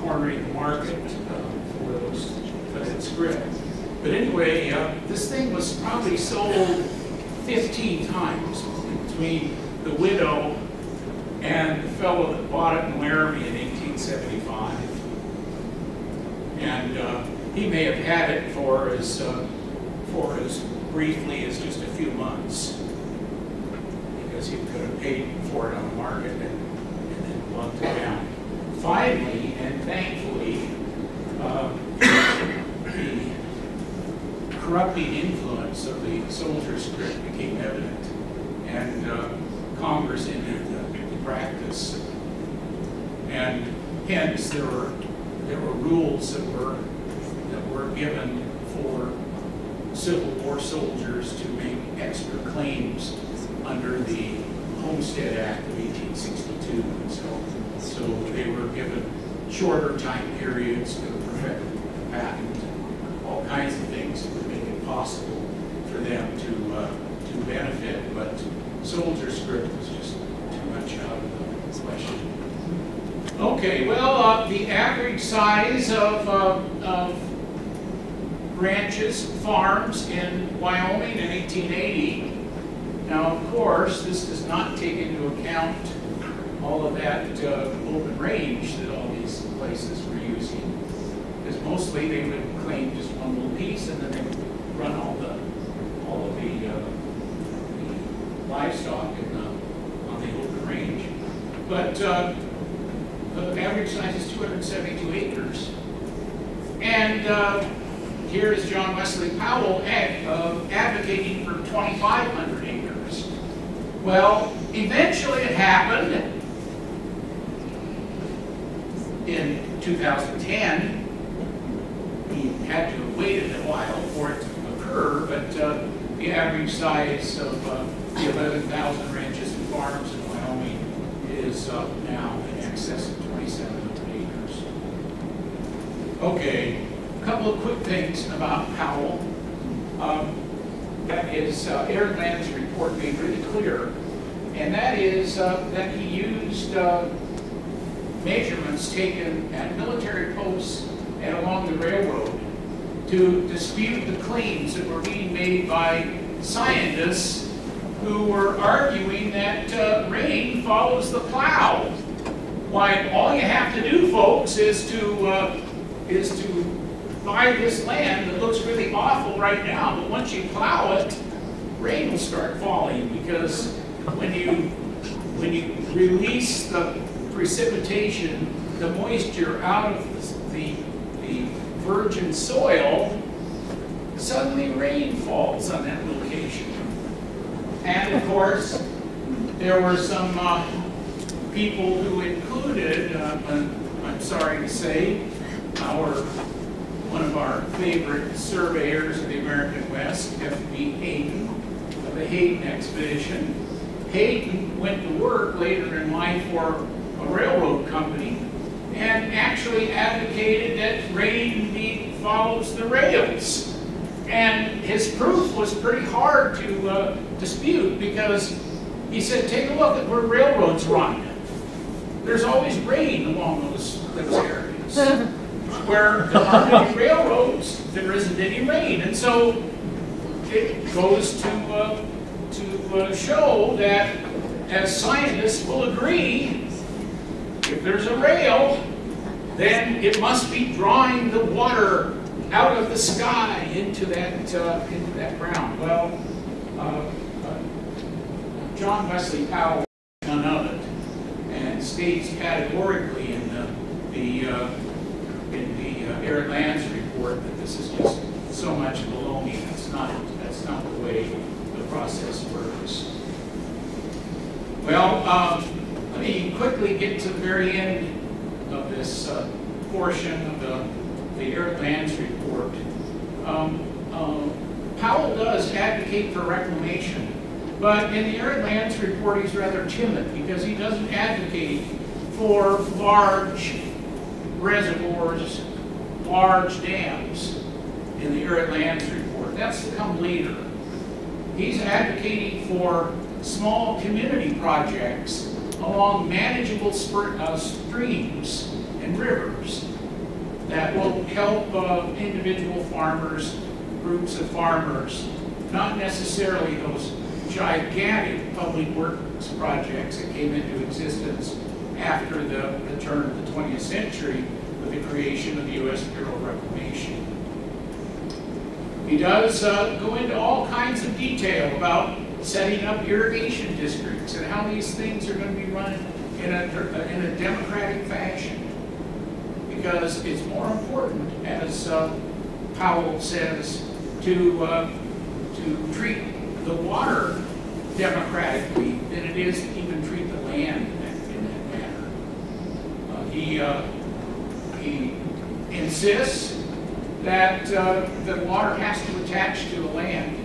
cornering the market uh, for those, for that script. But anyway, uh, this thing was probably sold 15 times between the widow and the fellow that bought it in Laramie in 1875. And uh, he may have had it for as, uh, for as briefly as just a few months because he could have paid for it on the market and, and then lumped it down. Finally, and thankfully, uh, the corrupting influence of the soldier script became evident, and uh, Congress ended the, the practice. And hence, there were there were rules that were given for Civil War soldiers to make extra claims under the Homestead Act of 1862. And so, so they were given shorter time periods to perfect the patent, all kinds of things that would make it possible for them to, uh, to benefit. But soldier script was just too much out of the question. Okay, well, uh, the average size of, uh, of ranches, farms in Wyoming in 1880. Now, of course, this does not take into account all of that uh, open range that all these places were using. Because mostly they would claim just one little piece and then they would run all the, all of the, uh, the livestock in the, on the open range. But, uh, the average size is two hundred and seventy-two acres. And, uh, here is John Wesley Powell ad- uh, advocating for twenty-five hundred acres. Well, eventually it happened in 2010. He had to have waited a while for it to occur, but uh, the average size of uh, the 11,000 ranches and farms in Wyoming is uh, now in excess of 2,700 acres. Okay, a couple of quick things about Powell. Um, that his uh, Arid Lands report made really clear, and that is uh, that he used uh, measurements taken at military posts and along the railroad to dispute the claims that were being made by scientists who were arguing that uh, rain follows the plow. Why, all you have to do, folks, is to, uh, is to buy this land that looks really awful right now, but once you plow it, rain will start falling because when you, when you release the precipitation, the moisture out of the, the virgin soil, suddenly rain falls on that location. And of course, there were some uh, people who included, uh, I'm I'm sorry to say, our, one of our favorite surveyors of the American West, F.V. Hayden, of the Hayden expedition. Hayden went to work later in life for a railroad company and actually advocated that rain indeed follows the rails. And his proof was pretty hard to uh, dispute because he said, take a look at where railroads run. There's always rain along those, those areas. *laughs* Where there aren't any railroads, there isn't any rain. And so it goes to, uh, to uh, show that, as scientists will agree, if there's a rail, then it must be drawing the water out of the sky into that, uh, into that ground. Well, uh, uh, John Wesley Powell, none of it, and states categorically in the, the, uh, in the uh, Arid Lands report that this is just so much baloney. That's not, that's not the way the process works. Well, um, let me quickly get to the very end of this uh, portion of the, the Land's report. Um, uh, Powell does advocate for reclamation, but in the Arid Lands report, he's rather timid because he doesn't advocate for large reservoirs, large dams in the Arid Lands report. That's come later. He's advocating for small community projects along manageable uh, streams and rivers that will help uh, individual farmers, groups of farmers, not necessarily those gigantic public works projects that came into existence after the, the turn of the 20th century the creation of the U.S. Bureau of Reclamation. He does uh, go into all kinds of detail about setting up irrigation districts and how these things are going to be run in a, in a democratic fashion. Because it's more important, as uh, Powell says, to, uh, to treat the water democratically than it is to even treat the land in that, in that manner. Uh, he, uh, he insists that uh, the water has to attach to the land.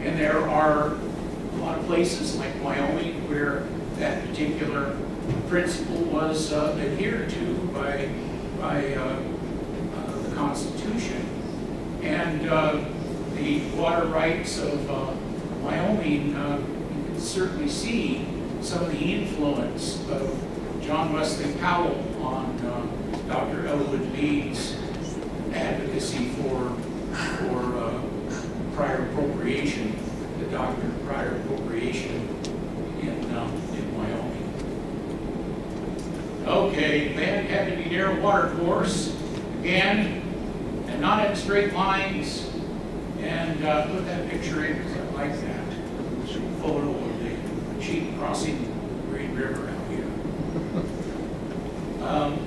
And there are a lot of places like Wyoming where that particular principle was uh, adhered to by, by uh, uh, the Constitution. And uh, the water rights of uh, Wyoming, you can certainly see some of the influence of John Wesley Powell on Dr. Elwood Mead's advocacy for, for uh, prior appropriation, the doctrine of prior appropriation in, um, in Wyoming. Okay, to be narrow water course, again, and not in straight lines. And uh, put that picture in because I like that. Photo of the sheep crossing the Green River. Um,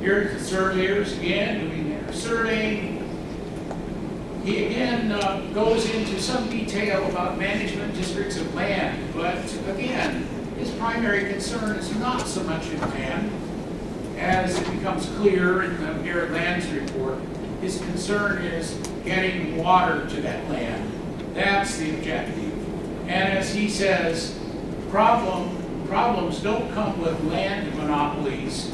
Here's the surveyors again doing their surveying. He again uh, goes into some detail about management districts of land, but again, his primary concern is not so much in land as it becomes clear in the Arid Lands report. His concern is getting water to that land. That's the objective. And as he says, problem, problems don't come with land monopolies,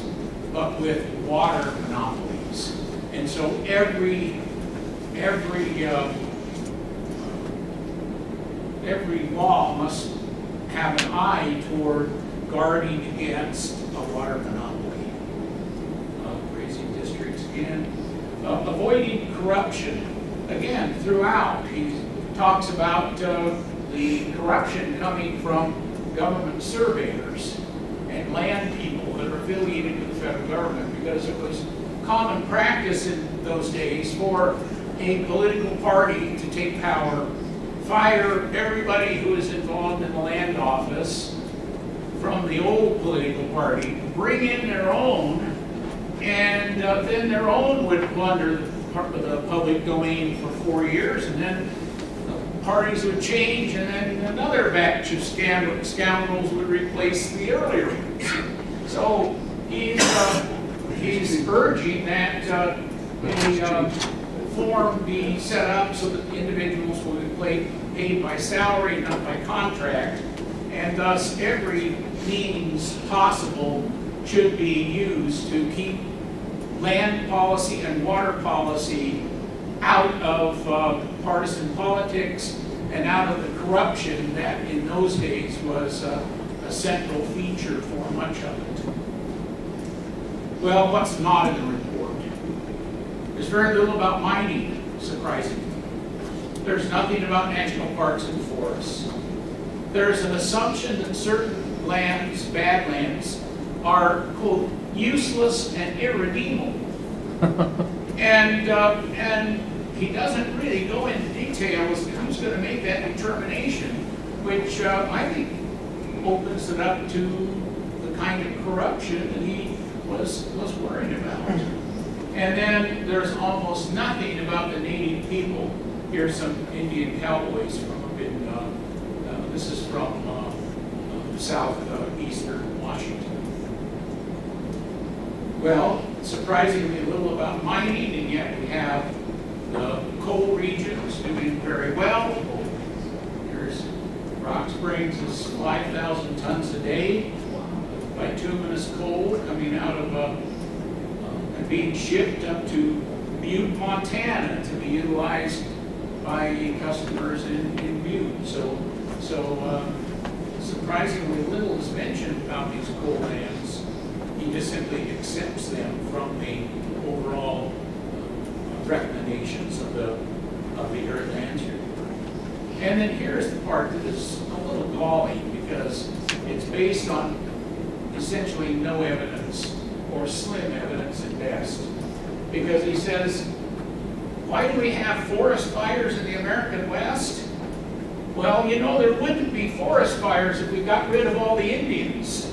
but with water monopolies. And so every, every, um, every law must have an eye toward guarding against a water monopoly. Uh, Grazing districts again. Uh, avoiding corruption, again, throughout. He talks about uh, the corruption coming from government surveyors and land people that are affiliated with the federal government because it was common practice in those days for a political party to take power, fire everybody who is involved in the land office from the old political party, bring in their own, and uh, then their own would plunder the public domain for four years, and then the parties would change, and then another batch of scoundrels would replace the earlier ones. So he's, uh, he's urging that uh, a uh, form be set up so that the individuals will be paid, paid by salary, not by contract, and thus every means possible should be used to keep land policy and water policy out of uh, partisan politics and out of the corruption that in those days was uh, a central feature for much of it. Well, what's not in the report? There's very little about mining, surprisingly. There's nothing about national parks and forests. There's an assumption that certain lands, bad lands, are, quote, useless and irredeemable. *laughs* And, uh, and he doesn't really go into detail as to who's gonna make that determination, which, uh, I think opens it up to the kind of corruption that he was, was worried about. And then there's almost nothing about the native people. Here's some Indian cowboys from up in, uh, uh, this is from, uh, uh, south, uh, eastern Washington. Well, surprisingly a little about mining, and yet we have the coal regions doing very well. Here's Rock Springs is 5,000 tons a day bituminous coal coming out of, uh, uh, and being shipped up to Butte, Montana to be utilized by customers in, in Butte. So, so uh, surprisingly little is mentioned about these coal lands. He just simply accepts them from the overall uh, recommendations of the, of the Arid Lands Report. And then here's the part that is a little galling because it's based on essentially no evidence or slim evidence at best. Because he says, why do we have forest fires in the American West? Well, you know, there wouldn't be forest fires if we got rid of all the Indians.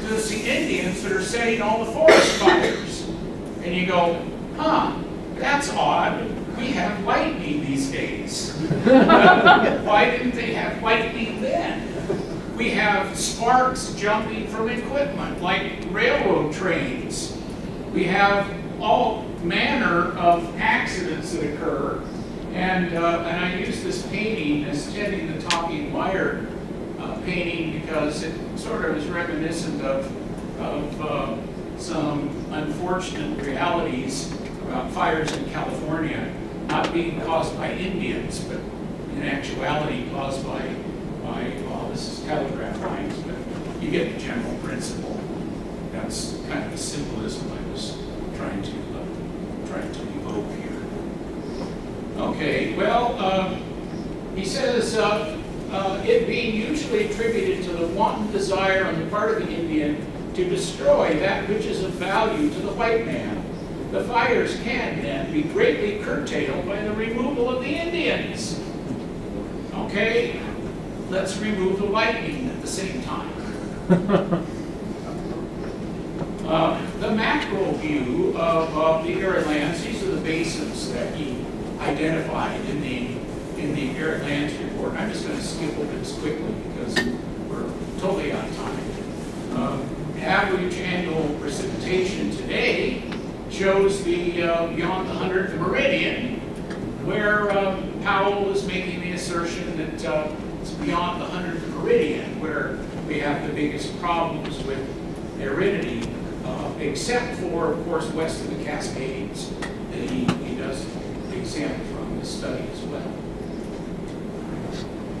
Because it's the Indians that are setting all the forest fires. And you go, huh, that's odd. We have lightning these days. *laughs* Why didn't they have lightning then? We have sparks jumping from equipment like railroad trains. We have all manner of accidents that occur. And, uh, and I use this painting as Teddy the Talking Wire uh, painting because it sort of is reminiscent of, of uh, some unfortunate realities about fires in California not being caused by Indians, but in actuality caused by, by well, this is telegraph lines, but you get the general principle. That's kind of the symbolism I was trying to, uh, trying to evoke here. Okay, well, um, he says, uh, uh, it being usually attributed to the wanton desire on the part of the Indian to destroy that which is of value to the white man. The fires can then be greatly curtailed by the removal of the Indians. Okay, let's remove the lightning at the same time. *laughs* Uh, The macro view of, of the arid lands, these are the basins that he identified in the, in the arid lands report. I'm just gonna skip over this quickly because we're totally on time. Um, Average annual precipitation today shows the, uh, beyond the hundredth meridian, where um, Powell is making the assertion that uh, it's beyond the hundredth meridian, where we have the biggest problems with aridity, uh, except for, of course, west of the Cascades, that he, he does examine from this study as well.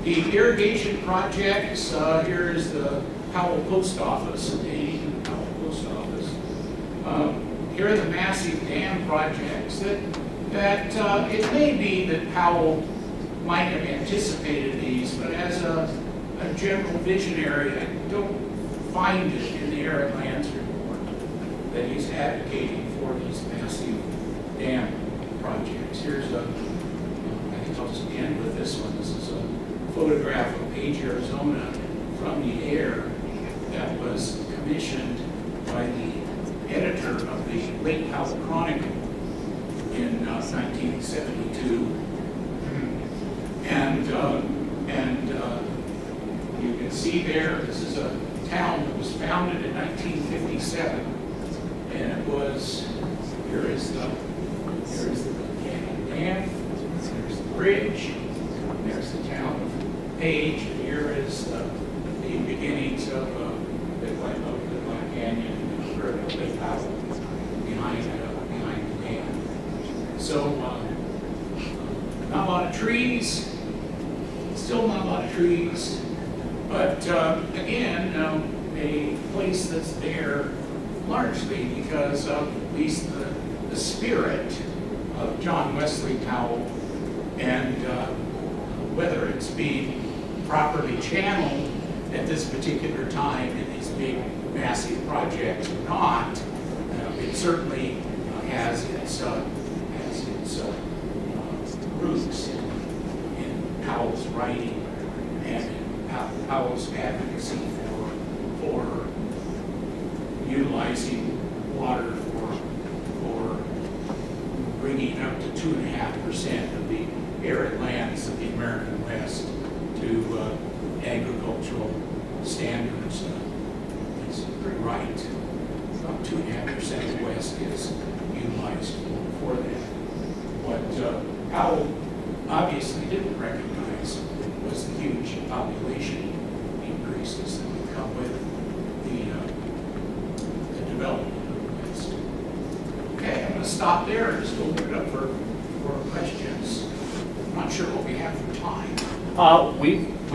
The irrigation projects, uh, here is the Powell Post Office, the Powell Post Office. Um, Here are the massive dam projects that, that uh, it may be that Powell might have anticipated these, but as a, a general visionary, I don't find it in the arid lands report that he's advocating for these massive dam projects. Here's a, I think I'll just end with this one. This is a photograph of Page, Arizona from the air that was commissioned by the editor of the Lake Powell Chronicle in uh, 1972. And, uh, and uh, you can see there, this is a town that was founded in 1957. And it was, here is the, here is the Dam, there's the bridge, there's the town of Page, and here is the, the beginnings of, 2000 is behind, uh, behind Japan. So um, not a lot of trees, still not a lot of trees, but uh, again, um, a place that's there largely because of at least the, the spirit of John Wesley Powell and uh, whether it's being properly channeled at this particular time in these big massive projects or not,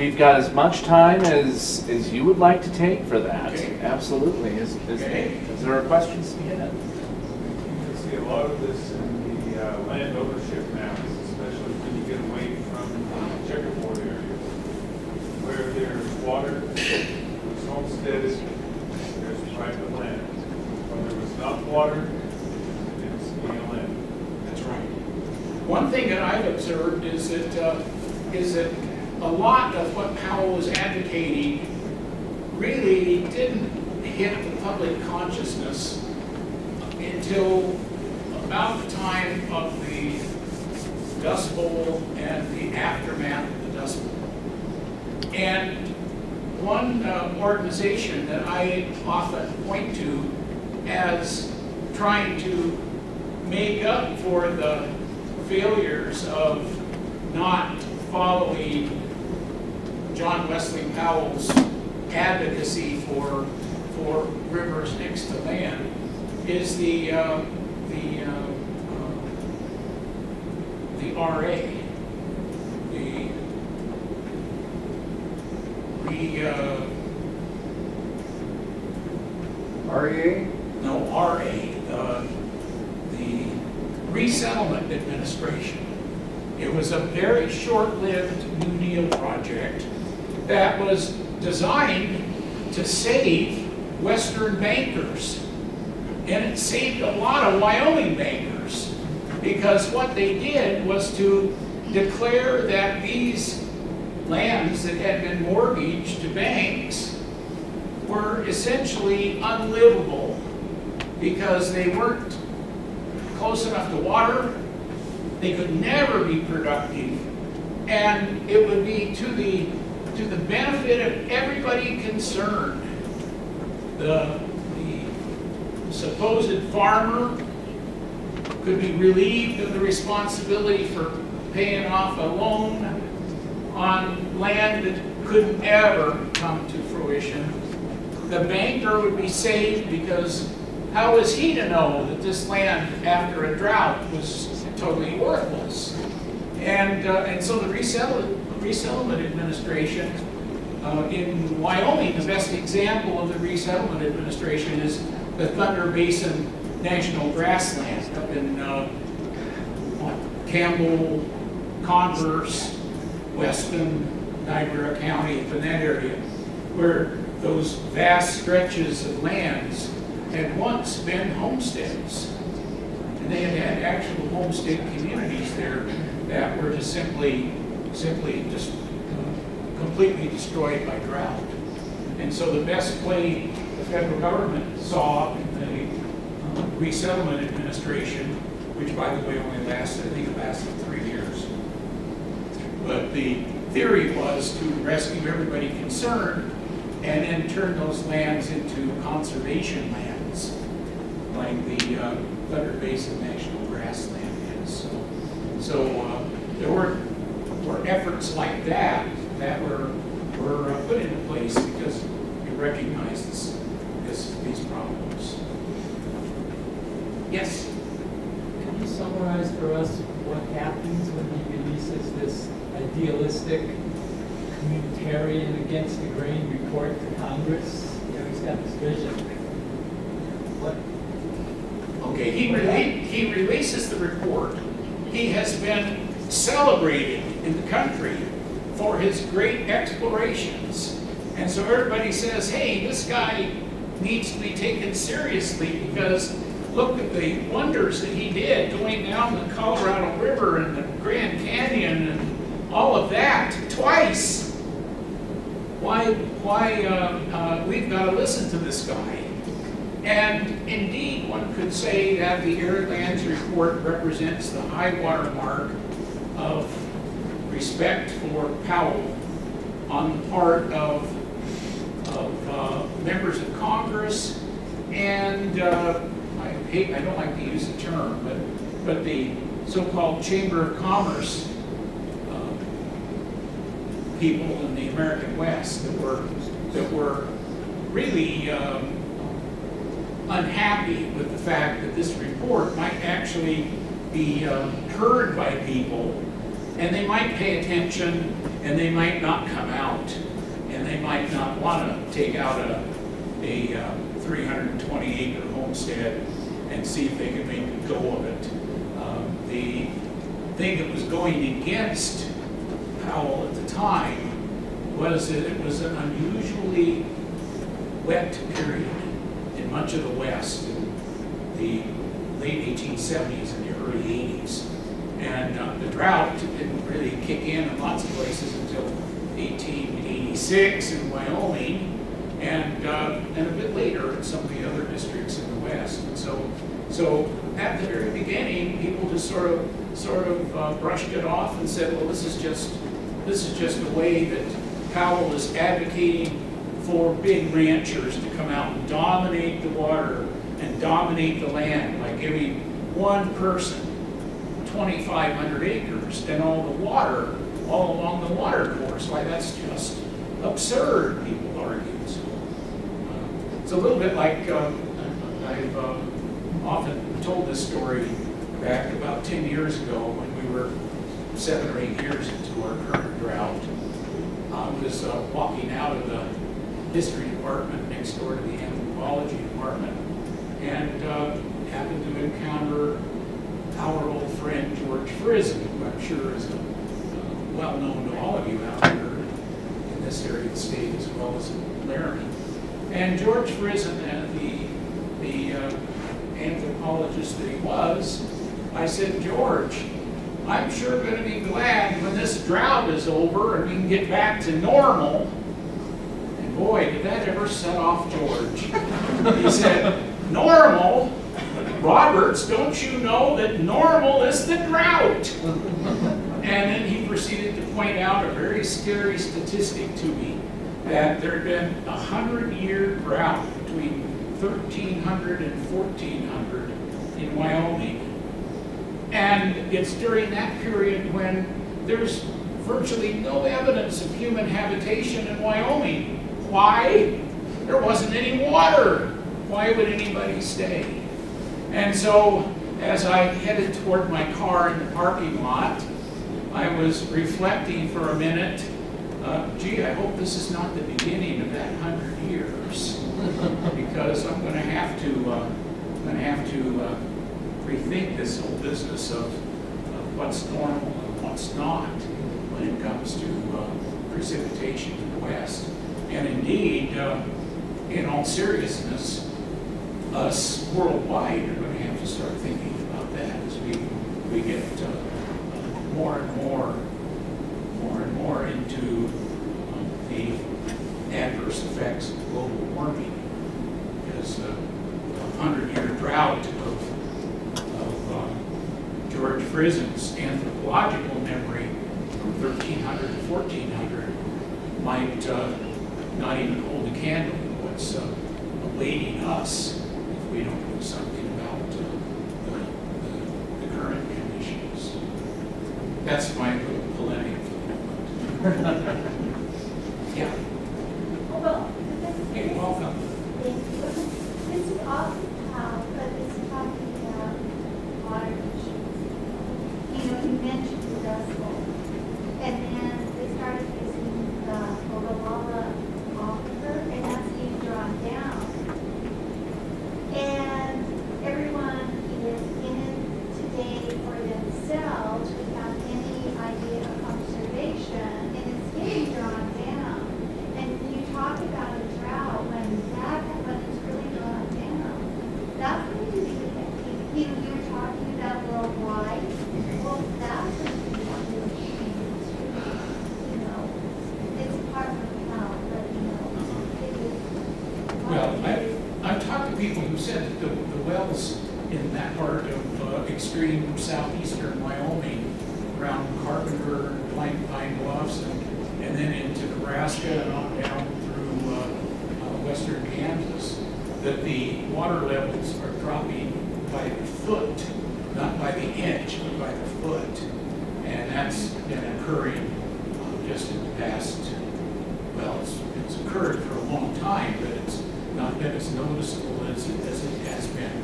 we've, we've got as much time as, as you would like to take for that. Okay. Absolutely. Is, is, Okay. is there are questions to be had? You can see a lot of this in the uh, land ownership maps, especially when you get away from the checkerboard areas. Where there's water, there's homesteaded, there's private land. When there was not water, it's BLM. That's right. One thing that I've observed is that, uh, is that a lot of what Powell was advocating really didn't hit the public consciousness until about the time of the Dust Bowl and the aftermath of the Dust Bowl. And one uh, organization that I often point to as trying to make up for the failures of not following John Wesley Powell's advocacy for, for rivers next to land is the, uh, the, uh, uh, the RA. The, the, uh, REA? no, RA, uh, the Resettlement Administration. It was a very short-lived New Deal project that was designed to save Western bankers. And it saved a lot of Wyoming bankers. Because what they did was to declare that these lands that had been mortgaged to banks were essentially unlivable because they weren't close enough to water, they could never be productive, and it would be to the, to the benefit of everybody concerned. The, the supposed farmer could be relieved of the responsibility for paying off a loan on land that couldn't ever come to fruition. The banker would be saved because how was he to know that this land after a drought was totally worthless? And, uh, and so the resettlement, resettlement administration uh, in Wyoming, the best example of the resettlement administration is the Thunder Basin National Grassland up in uh, Campbell, Converse, Weston, Niobrara County, up in that area, where those vast stretches of lands had once been homesteads. And they had had actual homestead communities there that were just simply, simply just uh, completely destroyed by drought. And so the best way the federal government saw in the uh, resettlement administration, which by the way only lasted, I think it lasted three years. But the theory was to rescue everybody concerned and then turn those lands into conservation lands, like the uh, Thunder Basin National Grassland is. So, so uh, there were, were efforts like that that were, were uh, put into place because we recognize this, this, these problems. Yes? Can you summarize for us what happens when he releases this idealistic communitarian against the grain report to Congress? You know, he's got this vision. What, Okay, he, rele- he releases the report. He has been celebrated in the country for his great explorations. And so everybody says, hey, this guy needs to be taken seriously because look at the wonders that he did going down the Colorado River and the Grand Canyon and all of that twice. Why, why, uh, uh, we've got to listen to this guy. And indeed, one could say that the Arid Lands Report represents the high water mark of respect for Powell on the part of, of uh, members of Congress and, uh, I hate, I don't like to use the term, but, but the so-called Chamber of Commerce uh, people in the American West that were, that were really um, unhappy with the fact that this report might actually be um, heard by people, and they might pay attention, and they might not come out, and they might not want to take out a, a uh, 320 acre homestead and see if they can make a go of it. Um, The thing that was going against Powell at the time was that it was an unusually wet period in much of the West in the late 1870s and the early 80s. And uh, the drought didn't really kick in in lots of places until 1886 in Wyoming and, uh, and a bit later in some of the other districts in the West. And so, so at the very beginning, people just sort of, sort of uh, brushed it off and said, well, this is just, this is just a way that Powell is advocating for big ranchers to come out and dominate the water and dominate the land by giving one person 2,500 acres and all the water all along the water course. Why, that's just absurd, people argue. So, uh, It's a little bit like, um, I've um, often told this story back about 10 years ago when we were seven or eight years into our current drought. I was uh, walking out of the history department next door to the anthropology department and uh, happened to encounter our old friend George Frison, who I'm sure is uh, well known to all of you out here in this area of the state as well as in Laramie. And George Frison, uh, the, the uh, anthropologist that he was, I said, George, I'm sure going to be glad when this drought is over and we can get back to normal. And boy, did that ever set off George. He said, normal? Roberts, don't you know that normal is the drought? *laughs* And then he proceeded to point out a very scary statistic to me, that there had been a hundred-year drought between 1300 and 1400 in Wyoming. And it's during that period when there's virtually no evidence of human habitation in Wyoming. Why? There wasn't any water. Why would anybody stay? And so, as I headed toward my car in the parking lot, I was reflecting for a minute, uh, gee, I hope this is not the beginning of that hundred years. Because I'm gonna have to, uh, I'm gonna have to uh, rethink this whole business of, of what's normal and what's not when it comes to uh, precipitation in the West. And indeed, uh, in all seriousness, us worldwide are going to have to start thinking about that as we, we get uh, more and more, more and more into um, the adverse effects of global warming. Because uh, a hundred-year drought of, of uh, George Frison's anthropological memory from 1300 to 1400 might uh, not even hold a candle to what's uh, awaiting us we don't do something about uh, the, the, the current conditions. That's my little polemic for the moment. yeah. Well, this is. Hey, welcome. This is off the top, but it's talking about water issues. You know, you mentioned the Dust Bowl. And then they started using the Ogallala aquifer, and that's being drawn down. And everyone is in it today for themselves without any idea of conservation, and it's getting drawn down. And you talk about a drought, when that, when it's really drawn down, that's going to be, you know, you were talking about worldwide, well, that's going to be one of the things, you know, it's part of health, but, you know, it is. Well, I, I've talked to people who said that the, the wells in that part of uh, extreme southeastern Wyoming, around Carpenter, and Pine, Pine Bluffs, and, and then into Nebraska and on down through uh, uh, western Kansas, that the water levels are dropping by the foot, not by the inch, but by the foot. And that's been occurring uh, just in the past well, it's, it's occurred for a long time, but it's not been as noticeable as it, as it has been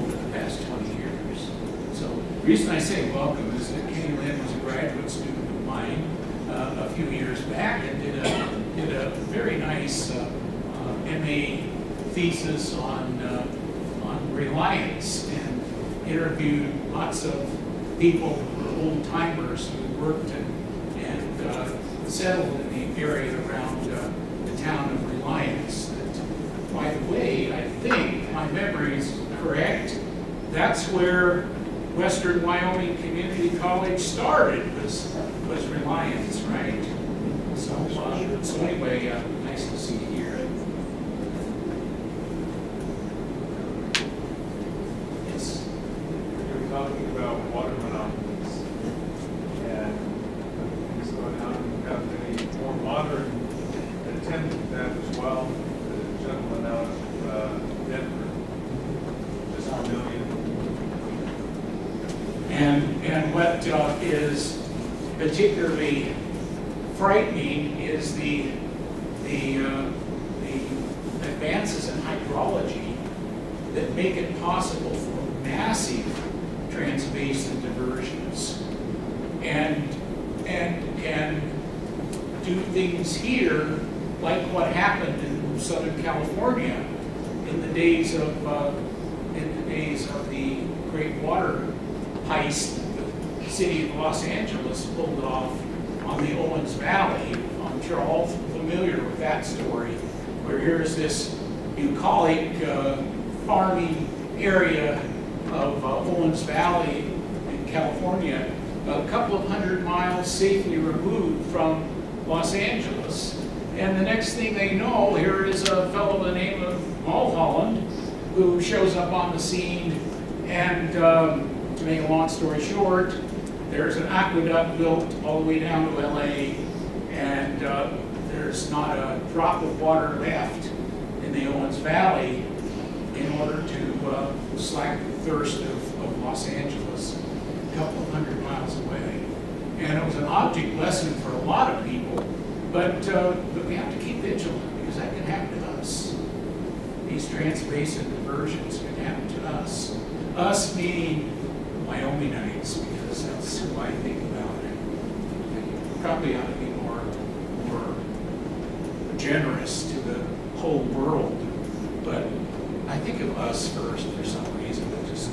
over the past 20 years. So the reason I say welcome is that Kenny Lynn was a graduate student of mine uh, a few years back and did a, did a very nice uh, uh, MA thesis on, uh, on reliance and interviewed lots of people who were old timers who worked and, and uh, settled in the area around uh, the town of Reliance. That, by the way, I think my memory is correct. That's where Western Wyoming Community College started, was, was Reliance, right? So, uh, so anyway, uh, nice to see you here. Yes. We were talking about water monopolies and things going on. We've got a more modern attempt at that as well. The gentleman out of uh, Denver, just Aaron Million. And, and what uh, is particularly frightening is the, the, uh, the advances in hydrology that make it possible for massive transbasin diversions. And, and can do things here like what happened in Southern California in the days of, uh, in the days of the Great Water heist city of Los Angeles pulled off on the Owens Valley. I'm sure all familiar with that story, where here's this bucolic uh, farming area of uh, Owens Valley in California, a couple of hundred miles safely removed from Los Angeles. And the next thing they know, here is a fellow by the name of Mulholland who shows up on the scene. And um, to make a long story short, there's an aqueduct built all the way down to LA, and uh, there's not a drop of water left in the Owens Valley in order to uh, slack the thirst of, of Los Angeles, a couple hundred miles away. And it was an object lesson for a lot of people, but, uh, but we have to keep vigilant because that can happen to us. These transbasin diversions can happen to us. Us meaning Wyomingites, because that's who I think about it. Probably ought to be more, more generous to the whole world, but I think of us first for some reason. It just,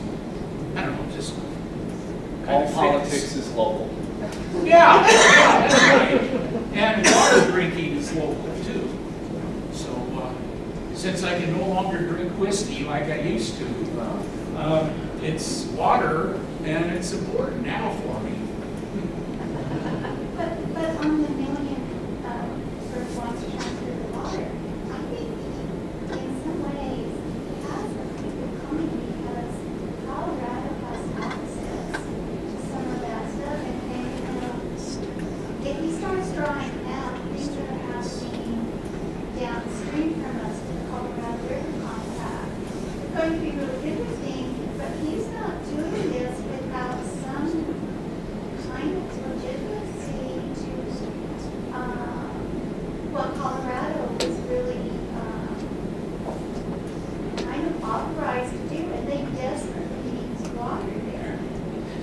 I don't know, just kind All of fits. politics is local. Yeah, that's right. And water drinking is local too. So, uh, since I can no longer drink whiskey like I used to, um, it's water and it's important now for me. But, but Aaron Million, uh, sort of wants to transfer the water, I think in some ways it has a pretty good coming because Colorado has access to some of that stuff and, and, um, if he starts drying out, things that are happening downstream from us to the Colorado River compact, it's going to be really interesting, but he's not doing this without some kind of legitimacy to, um, what Colorado was really, um, kind of authorized to do, and they desperately need water there.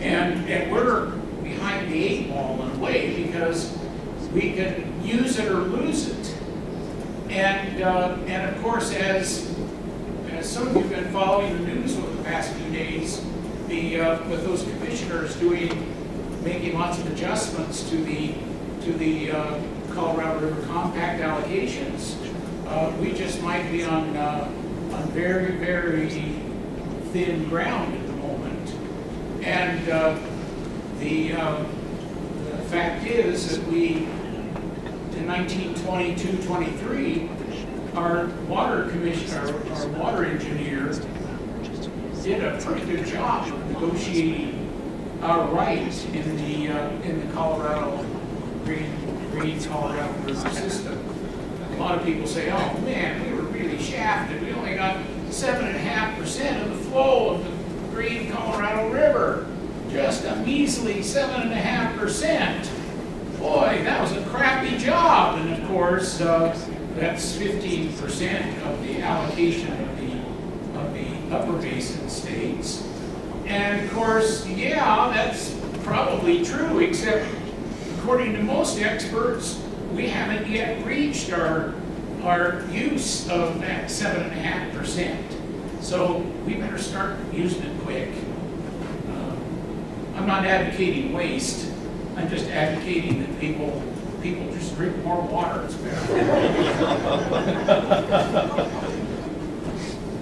And, and we're behind the eight ball in a way because we can use it or lose it. And, uh, and of course, as, as some of you have been following the news over the past few days, the, uh, with those commissioners doing, making lots of adjustments to the, to the uh, Colorado River Compact allocations, uh, we just might be on, uh, on very, very thin ground at the moment. And uh, the, um, the fact is that we, in 1922, 23, our water commissioner, our, our water engineer did a pretty good job of negotiating our rights in the, uh, in the Colorado, Green, Green Colorado River system. A lot of people say, oh man, we were really shafted. We only got seven and a half percent of the flow of the Green Colorado River. Just a measly seven and a half percent. Boy, that was a crappy job. And of course, uh, that's fifteen percent of the allocation of the, of the upper basin states. And of course, yeah, that's probably true, except according to most experts, we haven't yet reached our, our use of that seven and a half percent. So we better start using it quick. I'm not advocating waste. I'm just advocating that people, people just drink more water. It's.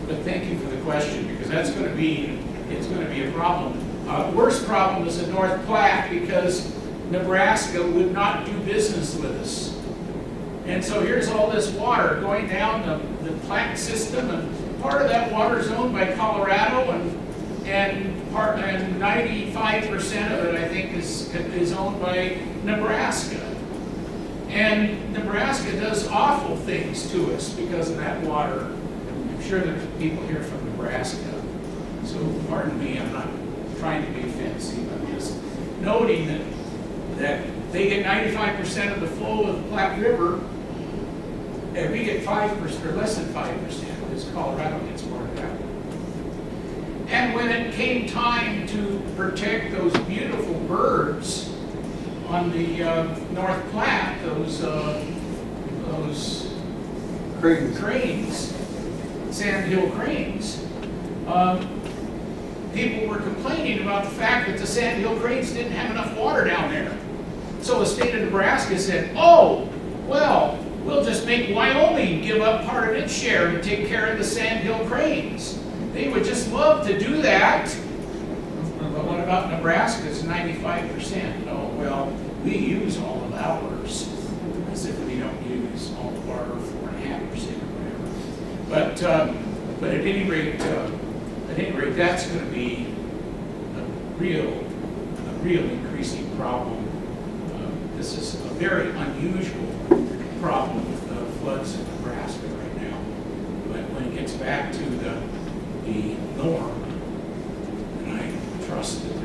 But thank you for the question, because that's going to be, it's going to be a problem. Uh, worst problem is the North Platte, because Nebraska would not do business with us. And so here's all this water going down the, the Platte system, and part of that water is owned by Colorado, and, and part, and 95% of it, I think, is, is owned by Nebraska. And Nebraska does awful things to us because of that water. I'm sure there's people here from Nebraska, so pardon me, I'm not trying to be offensive, I'm just noting that, that they get ninety-five percent of the flow of the Platte River, and we get five percent, or less than five percent, because Colorado gets. And when it came time to protect those beautiful birds on the uh, North Platte, those, uh, those Cranes. cranes, sandhill cranes, um, people were complaining about the fact that the sandhill cranes didn't have enough water down there. So the state of Nebraska said, oh, well, we'll just make Wyoming give up part of its share and take care of the sandhill cranes. They would just love to do that. But what about Nebraska? It's 95%. Oh, well, we use all of ours as if we don't use all of our 4.5% or whatever. But, um, but at any rate, uh, at any rate, that's going to be a real, a real increasing problem. Uh, this is a very unusual problem with the floods in Nebraska right now. But when it gets back to the norm, and I trust that